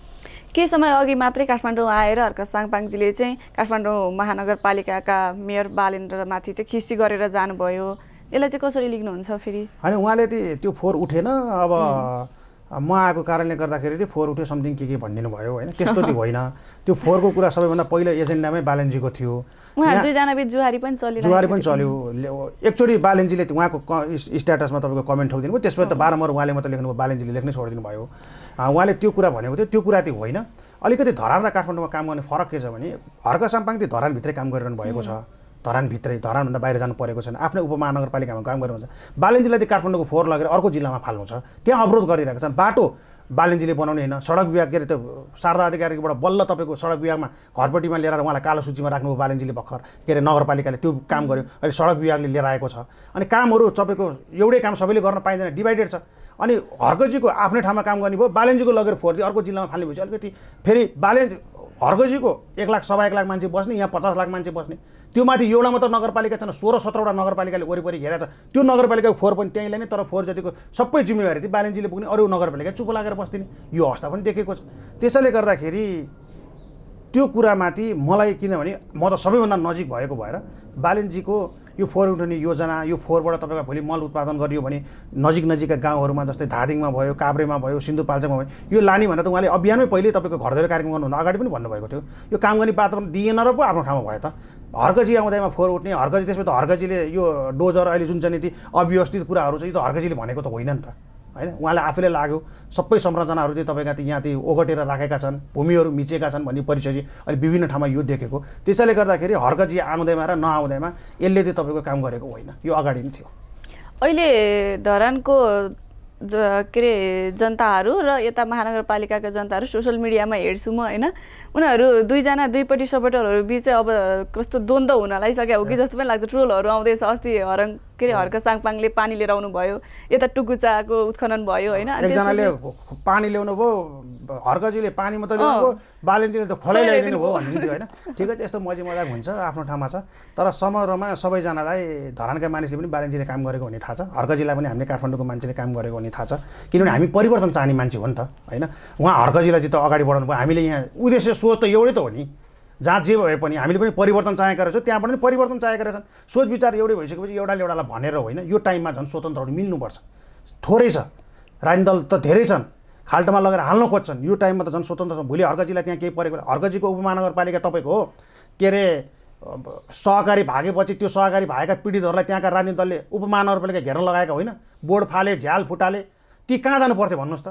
केही समय अघि मात्रै काठमाडौँ आएर हर्क साङपाङजीले चाहिँ काठमाडौँ महानगरपालिकाका मेयर बालेन्द्रमाथि चाहिँ खिसी गरेर जानुभयो। यसलाई चाहिँ कसरी लिनुहुन्छ फेरि? होइन उहाँले त्यो त्यो फोहोर उठेन अब म आएको कारणले गर्दाखेरि चाहिँ फोहोर उठ्यो समथिङ के के भनिदिनु भयो होइन? त्यस्तो त्यो होइन। त्यो फोहोरको कुरा सबैभन्दा पहिलो एजेन्डामै बालनजीको थियो। जुहारी पनि चलिरहेको जुहारी पनि। चल्यो। एकचोटि बालेन्जीले त उहाँको स्ट्याटसमा तपाईँको कमेन्ट ठोकिदिनु भयो। त्यसपछि त बारम्बार उहाँले मात्रै लेख्नुभयो बालेन्जीले लेख्नै छोडिदिनु भयो। उहाँले त्यो कुरा भनेको थियो। त्यो कुरा त्यो होइन। अलिकति धरान र काठमाडौँमा काम गर्ने फरक के छ भने हर्क साम्पाङ चाहिँ धरानभित्रै काम गरिरहनु भएको छ। धरानभित्रै धरानभन्दा बाहिर जानु परेको छैन। आफ्नै उपमहानगरपालिकामा काम गरेर हुन्छ बालेन्जीलाई चाहिँ काठमाडौँको फोहोर लगेर अर्को जिल्लामा फाल्नु छ। त्यहाँ अवरोध गरिरहेको छन्। बाटो बालेन्जीले बनाउने होइन। सडक विभाग के अरे त्यो शारदा अधिकारीबाट बल्ल तपाईँको सडक विभागमा घरपट्टिमा लिएर उहाँलाई कालो सूचीमा राख्नुभयो बालेन्जीले भर्खर। के अरे नगरपालिकाले त्यो काम गर्यो। अहिले सडक विभागले लिएर आएको छ। अनि कामहरू तपाईँको एउटै काम सबैले गर्न पाइँदैन। डिभाइडेड छ। अनि हर्कजीको आफ्नै ठाउँमा काम गर्ने भयो। बालेन्जीको लगेर फोहोर चाहिँ अर्को जिल्लामा फाल्ने भएपछि अलिकति फेरि बालेन्ज हर्कजीको एक लाख सवा एक लाख मान्छे बस्ने यहाँ पचास लाख मान्छे बस्ने। त्यो माथि एउटा मात्र नगरपालिका छैन सोह्र सत्रवटा नगरपालिकाले वरिपरि घेरेको छ। त्यो नगरपालिकाको फोहोर पनि त्यहीँ ल्याउने तर फोहोर जतिको सबै जिम्मेवारी चाहिँ बालेन्जीले पुग्ने अरू नगरपालिका चुप लागेर बस्दिने यो अवस्था पनि देखेको छ। त्यसैले गर्दाखेरि त्यो कुरामाथि मलाई किनभने म त सबैभन्दा नजिक भएको भएर बालेन्जीको यो फोहोर उठाउने योजना यो फोहोरबाट तपाईँको भोलि मल उत्पादन गरियो भने नजिक नजिकका गाउँहरूमा जस्तै धादिङमा भयो काभ्रेमा भयो सिन्धुपाल्चोकमा भयो यो लाने भनेर त उहाँले अभियानमै पहिले तपाईँको घर धोएर कार्यक्रम गर्नुभन्दा अगाडि पनि भन्नुभएको थियो। यो काम गर्ने वातावरण दिएन र पो आफ्नो ठाउँमा भयो त। हर्कजी आउँदैमा फोहोर उठ्ने हर्कजी त्यसमा त हर्कजीले यो डोजर अहिले जुन चाहिँ नीति अव्यवस्थित कुराहरू छ यो त हर्कजीले भनेको त होइन नि त। होइन? उहाँले आफैले लाग्यो सबै संरचनाहरू चाहिँ तपाईँका यहाँ त्यो ओगटेर राखेका छन् भूमिहरू मिचेका छन् भन्ने परिचय चाहिँ अहिले विभिन्न ठाउँमा यो देखेको। त्यसैले गर्दाखेरि हर्कजी आउँदैमा र नआउँदैमा यसले चाहिँ तपाईँको काम गरेको होइन। यो अगाडि नै थियो। अहिले धरानको के अरे जनताहरू र यता महानगरपालिकाका जनताहरू सोसियल मिडियामा हेर्छु म होइन? उनीहरू दुईजना दुईपट्टि सपोर्टरहरू बिच चाहिँ अब कस्तो द्वन्द्व हुन लागिसक्यो। हो कि जस्तो पनि लाग्छ ट्रोलहरू आउँदैछ अस्ति हरङ के अरे हर्क साङपाङले पानी लिएर आउनु भयो यता टुकुचाको उत्खनन भयो होइन? एकजनाले पानी ल्याउनु भयो हर्कजीले पानी मात्रै ल्याउनु भयो बालेन्जीले त खोलै ल्याइदिनु भयो भन्नुहुन्थ्यो होइन? ठिकै छ यस्तो मजी मजाक हुन्छ आफ्नो ठाउँमा छ। तर समग्रमा सबैजनालाई धरानका मानिसले पनि बालेन्जीले काम गरेको भन्ने थाहा छ। हर्कजीलाई पनि हामीले काठमाडौँको मान्छेले काम गरेको भन्ने थाहा छ। किनभने हामी परिवर्तन चाहने मान्छे हो नि त होइन? उहाँ हर्कजीलाई चाहिँ त अगाडि बढाउनु भयो हामीले यहाँ उद्देश्य सोच त एउटै त हो नि। जहाँ जे भए पनि हामीले पनि परिवर्तन चाहेका रहेछौँ त्यहाँबाट पनि परिवर्तन चाहेका रहेछन्। सोच विचार एउटै भइसकेपछि एउटाले एउटालाई भनेर होइन यो टाइममा झन् स्वतन्त्रहरू मिल्नुपर्छ। थोरै छ। राजनीति दल त धेरै छन्। खाल्टोमा लगेर हाल्न खोज्छन्। यो टाइममा त झन् स्वतन्त्र छ भोलि हर्कजीलाई त्यहाँ केही परेको हर्कजीको उपमहानगरपालिका तपाईँको हो। के अरे सहकारी भागेपछि त्यो सहकारी भागेका पीडितहरूलाई त्यहाँका राजनीतिक दलले उपमहानगरपालिका घेर्न लगाएका होइन। बोर्ड फाले झ्याल फुटाले ती कहाँ जानु पर्थ्यो भन्नुहोस् त?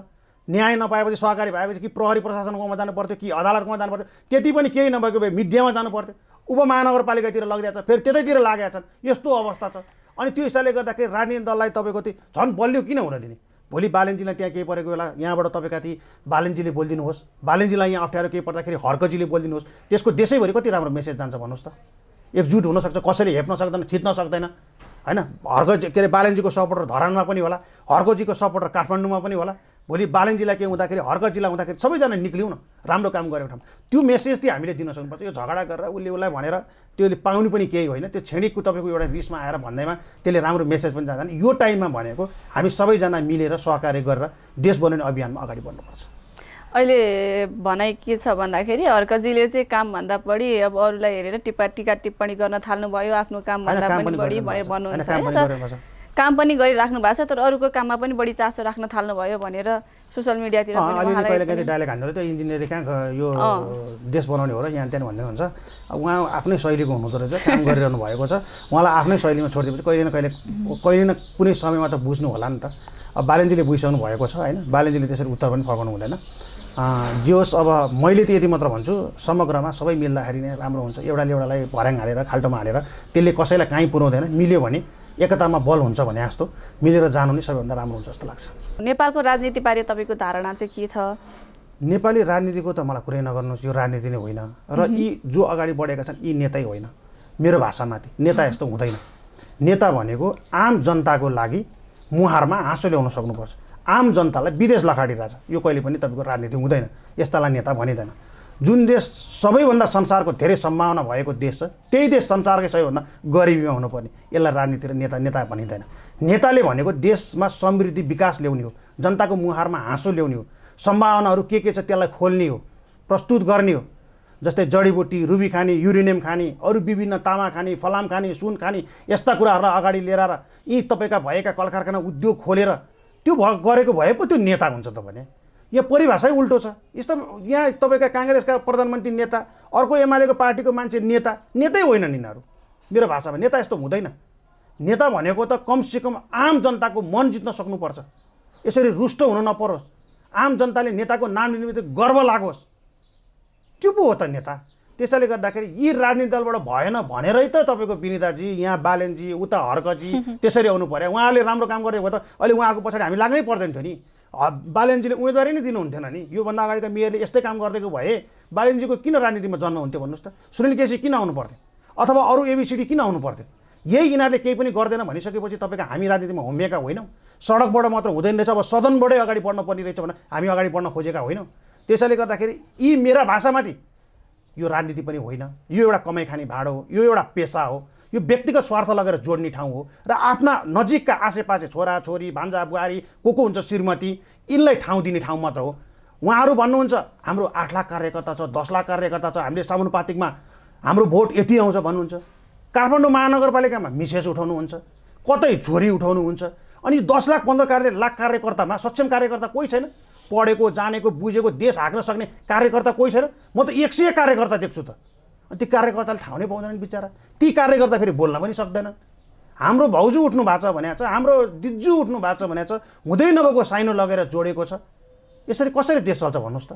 न्याय नपाएपछि सहकारी भएपछि कि प्रहरी प्रशासनकोमा जानु पर्थ्यो कि अदालतकोमा जानु पर्थ्यो त्यति पनि केही नभएको भए मिडियामा जानु पर्थ्यो उपमहानगरपालिकातिर लगिदिएको छ फेरि त्यतैतिर लागेका छन् यस्तो अवस्था छ। अनि त्यो हिसाबले गर्दाखेरि राजनीतिक दललाई तपाईँको त्यो झन् बलियो किन हुन दिने? भोलि बालेन्जीलाई त्यहाँ केही परेको बेला यहाँबाट तपाईँ कति बालेन्जीले बोलिदिनुहोस् बालेन्जीलाई यहाँ अप्ठ्यारो केही पर्दाखेरि हर्कजीले बोलिदिनुहोस् त्यसको देशैभरि कति राम्रो मेसेज जान्छ भन्नुहोस् त। एकजुट हुनसक्छ कसैले हेप्न सक्दैन थिच्न सक्दैन होइन? हर्क के अरे बालेन्जीको सपोर्टर धरानमा पनि होला हर्कोजीको सपोर्टर काठमाडौँमा पनि होला। भोलि बालेन्जीलाई के हुँदाखेरि हर्कजीलाई हुँदाखेरि सबैजना निक्लिउँ न राम्रो काम गरेको ठाउँ त्यो मेसेज चाहिँ हामीले दिन सक्नुपर्छ। यो झगडा गरेर उसले उसलाई भनेर त्यसले पाउनु पनि केही होइन। त्यो छेडिकको तपाईँको एउटा रिसमा आएर भन्दैमा त्यसले राम्रो मेसेज पनि जाँदैन। यो टाइममा भनेको हामी सबैजना मिलेर सहकार्य गरेर देश बनाउने अभियानमा अगाडि बढ्नुपर्छ। अहिले भनाइ के छ भन्दाखेरि हर्कजीले चाहिँ कामभन्दा बढी अब अरूलाई हेरेर टिप्पा टिका टिप्पणी गर्न थाल्नुभयो। आफ्नो कामभन्दा काम पनि बढी भनेर भन्नुहुन्छ काम पनि गरिराख्नु भएको छ तर अरूको काममा पनि बढी चासो राख्न थाल्नुभयो भनेर सोसियल मिडियातिर डाइलेक्ट हान्दो त्यो इन्जिनियरले कहाँ यो देश बनाउने हो र यहाँ त्यहाँ भन्दै हुन्छ अब उहाँ आफ्नै शैलीको हुनुहुँदो रहेछ काम गरिरहनु भएको छ। उहाँलाई आफ्नै शैलीमा छोडिदिएपछि कहिले न कहिले कहिले न कुनै समयमा त बुझ्नु होला नि त। अब बालेन्जीले बुझिसक्नु भएको छ होइन? बालेन्जीले त्यसरी उत्तर पनि फर्काउनु हुँदैन। जे होस् अब मैले त यति मात्र भन्छु समग्रमा सबै मिल्दाखेरि नै राम्रो हुन्छ। एउटाले एउटालाई भर्याङ हालेर खाल्टोमा हालेर त्यसले कसैलाई कहीँ पुऱ्याउँदैन। मिल्यो भने एकतामा बल हुन्छ भने जस्तो मिलेर जानु नै सबैभन्दा राम्रो हुन्छ जस्तो लाग्छ। नेपालको राजनीतिबारे तपाईँको धारणा चाहिँ के छ? नेपाली राजनीतिको त मलाई कुरै नगर्नुहोस् यो राजनीति नै होइन। र यी जो अगाडि बढेका छन् यी नेतै होइन। मेरो भाषामाथि नेता यस्तो हुँदैन। नेता भनेको आम जनताको लागि मुहारमा हाँसो ल्याउन सक्नुपर्छ। आम जनतालाई विदेश लखाडिरहेछ। यो कहिले पनि तपाईँको राजनीति हुँदैन। यस्तालाई नेता भनिँदैन। जुन देश सबैभन्दा संसारको धेरै सम्भावना भएको देश छ त्यही देश संसारकै सबैभन्दा गरिबीमा हुनुपर्ने। यसलाई राजनीति र नेता नेता भनिँदैन। नेताले भनेको देशमा समृद्धि विकास ल्याउने हो जनताको मुहारमा हाँसो ल्याउने हो सम्भावनाहरू के के छ त्यसलाई खोल्ने हो प्रस्तुत गर्ने हो। जस्तै जडीबुटी रुबी खाने युरेनियम खाने अरू विभिन्न तामा खाने फलाम खाने सुन खाने यस्ता कुराहरूलाई अगाडि लिएर यी तपाईँका भएका कल कारखाना उद्योग खोलेर त्यो भ गरेको भए पो त्यो नेता हुन्छ त भने। यहाँ परिभाषै उल्टो छ। यस्तो यहाँ तपाईँका काङ्ग्रेसका प्रधानमन्त्री नेता अर्को एमालेको पार्टीको मान्छे नेता नेतै होइनन् यिनीहरू। मेरो भाषामा नेता यस्तो हुँदैन। नेता भनेको त कमसेकम आम जनताको मन जित्न सक्नुपर्छ। यसरी रुष्ट हुन नपरोस्। आम जनताले नेताको नाम लिने बित्तिकै गर्व लागोस्। त्यो पो हो त नेता। त्यसैले गर्दाखेरि यी राजनीति दलबाट भएन भनेरै त तपाईँको विनिताजी यहाँ बालेनजी उता हर्कजी त्यसरी आउनु पऱ्यो उहाँले राम्रो काम गरेको भए त अहिले उहाँहरूको पछाडि हामी लाग्नै पर्दैन थियो नि। बालेनजीले उम्मेदवारी नै दिनुहुन्थेन नि। योभन्दा अगाडिका मेयरले यस्तै काम गरिदिएको भए बालेनजीको किन राजनीतिमा जन्म हुन्थ्यो भन्नुहोस् त। सुनिल केसी किन आउनु पर्थ्यो? अथवा अरू एबिसिडी किन आउनु पर्थ्यो? यही यिनीहरूले केही पनि गर्दैन भनिसकेपछि तपाईँको हामी राजनीतिमा होमिएका होइनौँ। सडकबाट मात्र हुँदैन रहेछ अब सदनबाटै अगाडि बढ्न पर्ने रहेछ भने हामी अगाडि बढ्न खोजेका होइनौँ। त्यसैले गर्दाखेरि यी मेरा भाषामाथि यो राजनीति पनि होइन। यो एउटा कमाइ खाने भाँडो हो यो एउटा पेसा हो। यो व्यक्तिगत स्वार्थ लगेर जोड्ने ठाउँ हो र आफ्ना नजिकका आसेपासे छोराछोरी भान्जा बुहारी को को हुन्छ श्रीमती यिनलाई ठाउँ दिने ठाउँ मात्र हो। उहाँहरू भन्नुहुन्छ हाम्रो आठ लाख कार्यकर्ता छ दस लाख कार्यकर्ता छ हामीले सामुपातिकमा हाम्रो भोट यति आउँछ भन्नुहुन्छ। काठमाडौँ महानगरपालिकामा मिसेस उठाउनुहुन्छ कतै छोरी उठाउनुहुन्छ अनि दस लाख पन्ध्र कार्य लाख कार्यकर्तामा सक्षम कार्यकर्ता कोही छैन। पढेको जानेको बुझेको देश हाँक्न सक्ने कार्यकर्ता कोही छैन। म त एक सय कार्यकर्ता देख्छु त। ती कार्यकर्ताले ठाउँ नै पाउँदैनन् बिचरा। ती कार्यकर्ता फेरि बोल्न पनि सक्दैनन्। हाम्रो भाउजू उठ्नु भएको छ भनेको छ हाम्रो दिज्जू उठ्नु भएको छ भनेको छ हुँदै नभएको साइनो लगेर जोडेको छ। यसरी कसरी देश चल्छ भन्नुहोस् त।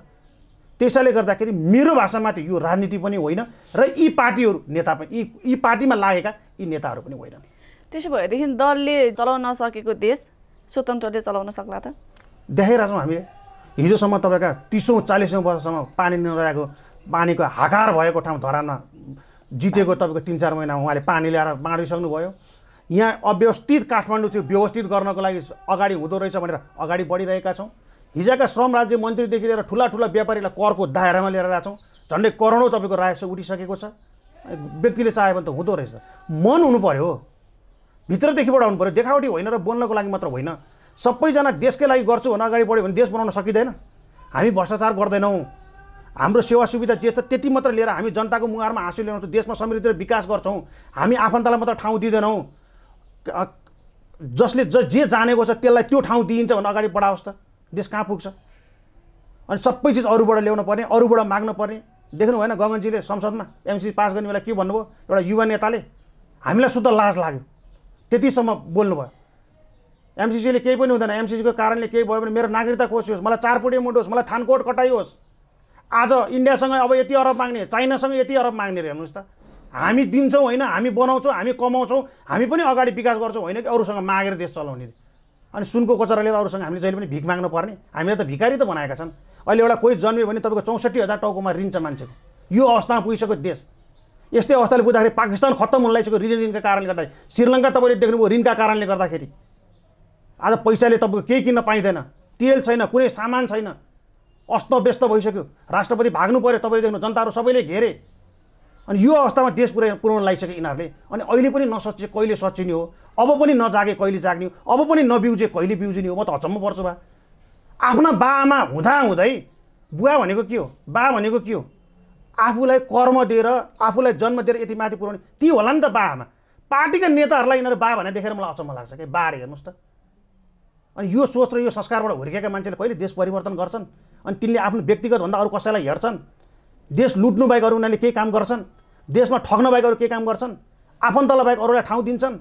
त्यसैले गर्दाखेरि मेरो भाषामाथि यो राजनीति पनि होइन र यी पार्टीहरू नेता पनि यी यी पार्टीमा लागेका यी नेताहरू पनि होइनन्। त्यसो भएदेखि दलले चलाउन नसकेको देश स्वतन्त्रले चलाउन सक्ला त? देखाइरहेछौँ हामीले। हिजोसम्म तपाईँका तिसौँ चालिसौँ वर्षसम्म पानी नरहेको पानीको हाकार भएको ठाउँ धरानमा जितेको तपाईँको तिन चार महिना उहाँले पानी ल्याएर बाँडिसक्नु भयो यहाँ अव्यवस्थित काठमाडौँ थियो व्यवस्थित गर्नको लागि अगाडि हुँदो रहेछ भनेर अगाडि बढिरहेका छौँ। हिजोका श्रम राज्य मन्त्रीदेखि लिएर ठुला ठुला व्यापारीलाई करको दायरामा लिएर आएको छौँ। झन्डै करोडौँ तपाईँको राजस्व उठिसकेको छ। व्यक्तिले चाह्यो भने त हुँदो रहेछ। मन हुनु पऱ्यो भित्रदेखिबाट आउनु पऱ्यो देखावटी होइन र बोल्नको लागि मात्र होइन। सबैजना देशकै लागि गर्छु भने अगाडि बढ्यो भने देश बनाउन सकिँदैन। हामी भ्रष्टाचार गर्दैनौँ। हाम्रो सेवा सुविधा जे छ त्यति मात्र लिएर हामी जनताको मुहारमा हाँसो ल्याउँछौँ देशमा समृद्धि र विकास गर्छौँ। हामी आफन्तलाई मात्र ठाउँ दिँदैनौँ। जसले ज जे जानेको छ त्यसलाई त्यो ठाउँ दिइन्छ भने अगाडि बढाओस् त। देश कहाँ पुग्छ? अनि सबै चिज अरूबाट ल्याउनु पर्ने अरूबाट माग्नु पर्ने। देख्नु भएन गगनजीले संसदमा एमसी पास गर्ने बेला के भन्नुभयो? एउटा युवा नेताले हामीलाई शुद्ध लाज लाग्यो। त्यतिसम्म बोल्नुभयो। एमसिसीले केही पनि हुँदैन। एमसिसीको कारणले केही भयो भने मेरो नागरिकता खोसियोस् मलाई चारपुटे मुटोस् मलाई थानकोट कटाइयोस्। आज इन्डियासँग अब यति अरब माग्ने चाइनासँग यति अरब माग्ने रे हेर्नुहोस् त। हामी दिन्छौँ होइन हामी बनाउँछौँ हामी कमाउँछौँ हामी पनि अगाडि विकास गर्छौँ होइन कि अरूसँग मागेर देश चलाउने अनि सुनको कोचरा लिएर अरूसँग हामीले जहिले पनि भिख माग्नु पर्ने। हामीले त भिखारी त बनाएका छन्। अहिले एउटा कोही जन्मियो भने तपाईँको चौसठी हजार टाउकोमा छ मान्छेको। यो अवस्थामा पुगिसक्यो देश। यस्तै अवस्थाले पुग्दाखेरि पाकिस्तान खत्तम हुन लागिसक्यो ऋण ऋणका कारणले गर्दा श्रीलङ्का तपाईँले देख्नुभयो ऋणका कारणले गर्दाखेरि। आज पैसाले तपाईँको केही किन्न पाइँदैन। तेल छैन कुनै सामान छैन। अस्तव्यस्त भइसक्यो। राष्ट्रपति भाग्नु पऱ्यो तपाईँले देख्नु जनताहरू सबैले घेरे। अनि यो अवस्थामा देश पुऱ्याइ पुऱ्याउन लागिसक्यो यिनीहरूले। अनि अहिले पनि नसोचे कहिले सचिने हो अब पनि नजागे कहिले जाग्ने हो अब पनि नबिउजे कहिले बिउजिने हो म त अचम्म पर्छु बा आफ्ना बाआमा हुँदा हुँदै बुवा भनेको के हो बा भनेको के हो आफूलाई कर्म दिएर आफूलाई जन्म दिएर यति माथि पुऱ्याउने ती होला नि त बाआमा। पार्टीका नेताहरूलाई यिनीहरू बा भनेर देखेर मलाई अचम्म लाग्छ कि? बारे हेर्नुहोस् त। अनि यो सोच र यो संस्कारबाट हुर्केका मान्छेले कहिले देश परिवर्तन गर्छन्? अनि तिनले आफ्नो व्यक्तिगतभन्दा अरू कसैलाई हेर्छन्? देश लुट्नु बाहेक अरू उनीहरूले केही काम गर्छन्? देशमा ठग्न बाहेक अरू केही काम गर्छन्? आफन्तलाई बाहेक अरूलाई ठाउँ दिन्छन्?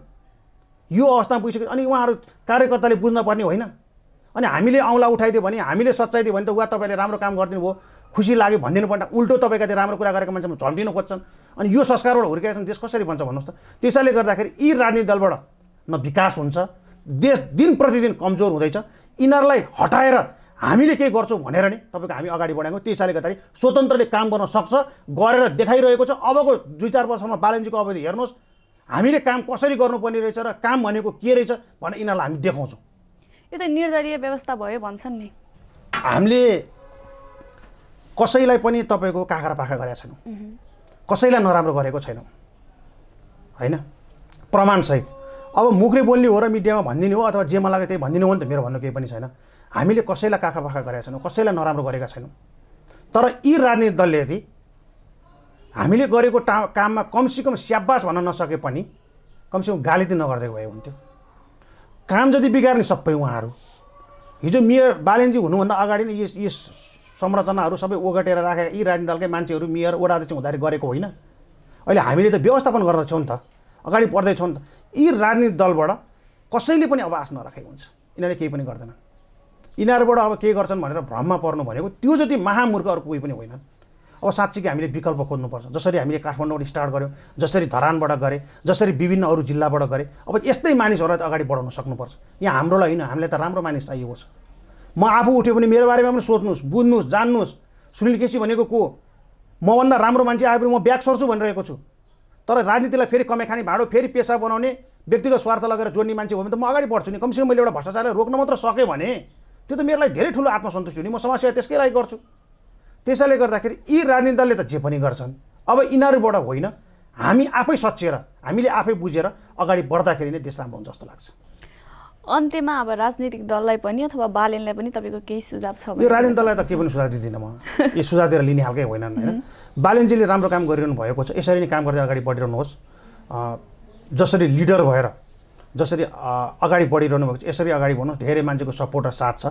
यो अवस्थामा पुगिसक्यो अनि उहाँहरू कार्यकर्ताले बुझ्न पर्ने होइन। अनि हामीले औँला उठाइदियो भने हामीले सच्चाइदियो भने त वा तपाईँले राम्रो काम गरिदिनु भयो खुसी लाग्यो भनिदिनु पर्दा उल्टो तपाईँका त्यो राम्रो कुरा गरेको मान्छेमा झम्टिनु खोज्छन्। अनि यो संस्कारबाट हुर्केका छन् देश कसरी बन्छ भन्नुहोस् त? त्यसैले गर्दाखेरि यी राजनीतिक दलबाट न विकास हुन्छ देश दिन प्रतिदिन कमजोर हुँदैछ। यिनीहरूलाई हटाएर हामीले केही गर्छौँ भनेर नि तपाईँको हामी अगाडि बढाएको त्यसैले गर्दाखेरि स्वतन्त्रले काम गर्न सक्छ गरेर देखाइरहेको छ। अबको दुई चार वर्षमा बालनजीको अवधि हेर्नुहोस्। हामीले काम कसरी गर्नुपर्ने रहेछ र काम भनेको के रहेछ भनेर यिनीहरूलाई हामी देखाउँछौँ। यो त निर्दलीय व्यवस्था भयो भन्छन् नि। हामीले कसैलाई पनि तपाईँको काखरा पाखा गरेका छैनौँ। कसैलाई नराम्रो गरेको छैनौँ। होइन? प्रमाणसहित। अब मुखले बोल्ने हो र मिडियामा भनिदिने हो अथवा जे मन लाग्यो त्यही भनिदिनु हो नि त मेरो भन्नु केही पनि छैन। हामीले कसैलाई काखा पाखा गरेका छैनौँ कसैलाई नराम्रो गरेका छैनौँ। तर यी राजनीतिक दलले यदि हामीले गरेको टा काममा कमसेकम स्याबास भन्न नसके पनि कमसेकम गाली चाहिँ नगरिदिएको भए हुन्थ्यो। काम जति बिगार्ने सबै उहाँहरू। हिजो मेयर बालेनजी हुनुभन्दा अगाडि नै यस संरचनाहरू सबै ओगटेर राखेका यी राजनीतिक दलकै मान्छेहरू मेयर वडाध्यक्ष हुँदाखेरि गरेको होइन। अहिले हामीले त व्यवस्थापन गर्दछौँ नि त। अगाडि बढ्दैछौँ नि त यी राजनीतिक दलबाट कसैले पनि अब आश नराखेको हुन्छ। यिनीहरूले केही पनि गर्दैनन्। यिनीहरूबाट अब के गर्छन् भनेर भ्रममा पर्नु भनेको त्यो जति महामूर्ख अरू कोही पनि होइनन्। अब साँच्चीकै हामीले विकल्प खोज्नुपर्छ। जसरी हामीले काठमाडौँबाट स्टार्ट गऱ्यौँ जसरी धरानबाट गरे जसरी विभिन्न अरू जिल्लाबाट गरे अब यस्तै मानिसहरूलाई त अगाडि बढाउन सक्नुपर्छ। यहाँ हाम्रोलाई होइन हामीलाई त राम्रो मानिस चाहिएको छ। म आफू उठ्यो भने मेरो बारेमा पनि सोध्नुहोस् बुझ्नुहोस् जान्नुहोस्। सुनिल केसी भनेको को? मभन्दा राम्रो मान्छे आयो भने म ब्याग सर्छु भनिरहेको छु। तर राजनीतिलाई फेरि कमाइ खाने भाँडो फेरि पेसा बनाउने व्यक्तिगत स्वार्थ लगेर जोड्ने मान्छे हो भने त म अगाडि बढ्छु नि। कमसेकम मैले एउटा भ्रष्टाचारलाई रोक्न मात्र सकेँ भने त्यो त मेरो लागि धेरै ठुलो आत्मसन्तुष्टि हो नि म समाजसेवा त्यसकै लागि गर्छु। त्यसैले गर्दाखेरि यी राजनीतिक दलले त जे पनि गर्छन् अब यिनीहरूबाट होइन। हामी आफै सचिएर हामीले आफै बुझेर अगाडि बढ्दाखेरि नै देश राम्रो हुन्छ जस्तो लाग्छ। अन्त्यमा अब राजनीतिक दललाई पनि अथवा बालेनलाई पनि तपाईँको केही सुझाव छ यो राजनीतिक दललाई त केही पनि सुझाव दिँदिनँ म। यो सुझाव दिएर लिने खालकै होइनन् होइन? बालेनजीले राम्रो काम गरिरहनु भएको छ। यसरी नै काम गर्दै अगाडि बढिरहनुहोस्। जसरी लिडर भएर जसरी अगाडि बढिरहनु भएको छ यसरी अगाडि बढ्नुहोस्। धेरै मान्छेको सपोर्ट र साथ छ।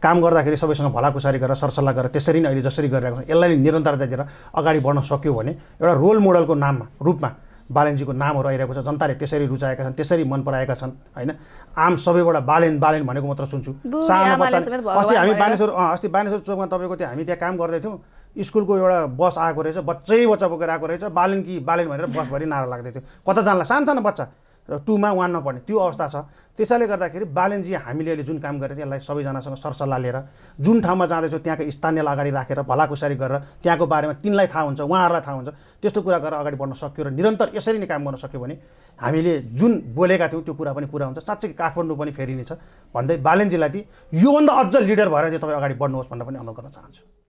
काम गर्दाखेरि सबैसँग भलाकुसारी गरेर सरसल्लाह गरेर त्यसरी नै अहिले जसरी गरिरहेको छ यसलाई नै निरन्तरता दिएर अगाडि बढ्न सक्यो भने एउटा रोल मोडलको नाममा रूपमा बालेनजीको नामहरू आइरहेको छ जनताले त्यसरी रुचाएका छन् त्यसरी मन पराएका छन् होइन? आम सबैबाट बालेन बालेन भनेको मात्र सुन्छु। सानो बच्चा अस्ति हामी। बानेश्वर अस्ति बानेश्वर चोकमा तपाईँको त्यहाँ हामी त्यहाँ काम गर्दै थियौँ स्कुलको एउटा बस आएको रहेछ बच्चै बच्चा बोकेर आएको रहेछ। बालेन कि बालेन भनेर बसभरि नारा लाग्दै थियो कता जानला? सानो सानो बच्चा। टुमा वान नपढ्ने त्यो अवस्था छ। त्यसैले गर्दाखेरि बालेनजी हामीले अहिले जुन काम गरेर यसलाई सबैजनासँग सरसल्लाह लिएर जुन ठाउँमा जाँदैछौँ त्यहाँको स्थानीयलाई अगाडि राखेर भलाकुसारी गरेर त्यहाँको बारेमा तिनलाई थाहा हुन्छ उहाँहरूलाई थाहा हुन्छ। त्यस्तो कुरा गरेर अगाडि बढ्न सक्यो र निरन्तर यसरी नै काम गर्न सक्यो भने हामीले जुन बोलेका थियौँ त्यो कुरा पनि पुरा हुन्छ। साँच्चै काठमाडौँ पनि फेरिनेछ भन्दै बालेनजीलाई ती योभन्दा अझ लिडर भएर चाहिँ तपाईँ अगाडि बढ्नुहोस् भनेर पनि अनुरोध गर्न चाहन्छु।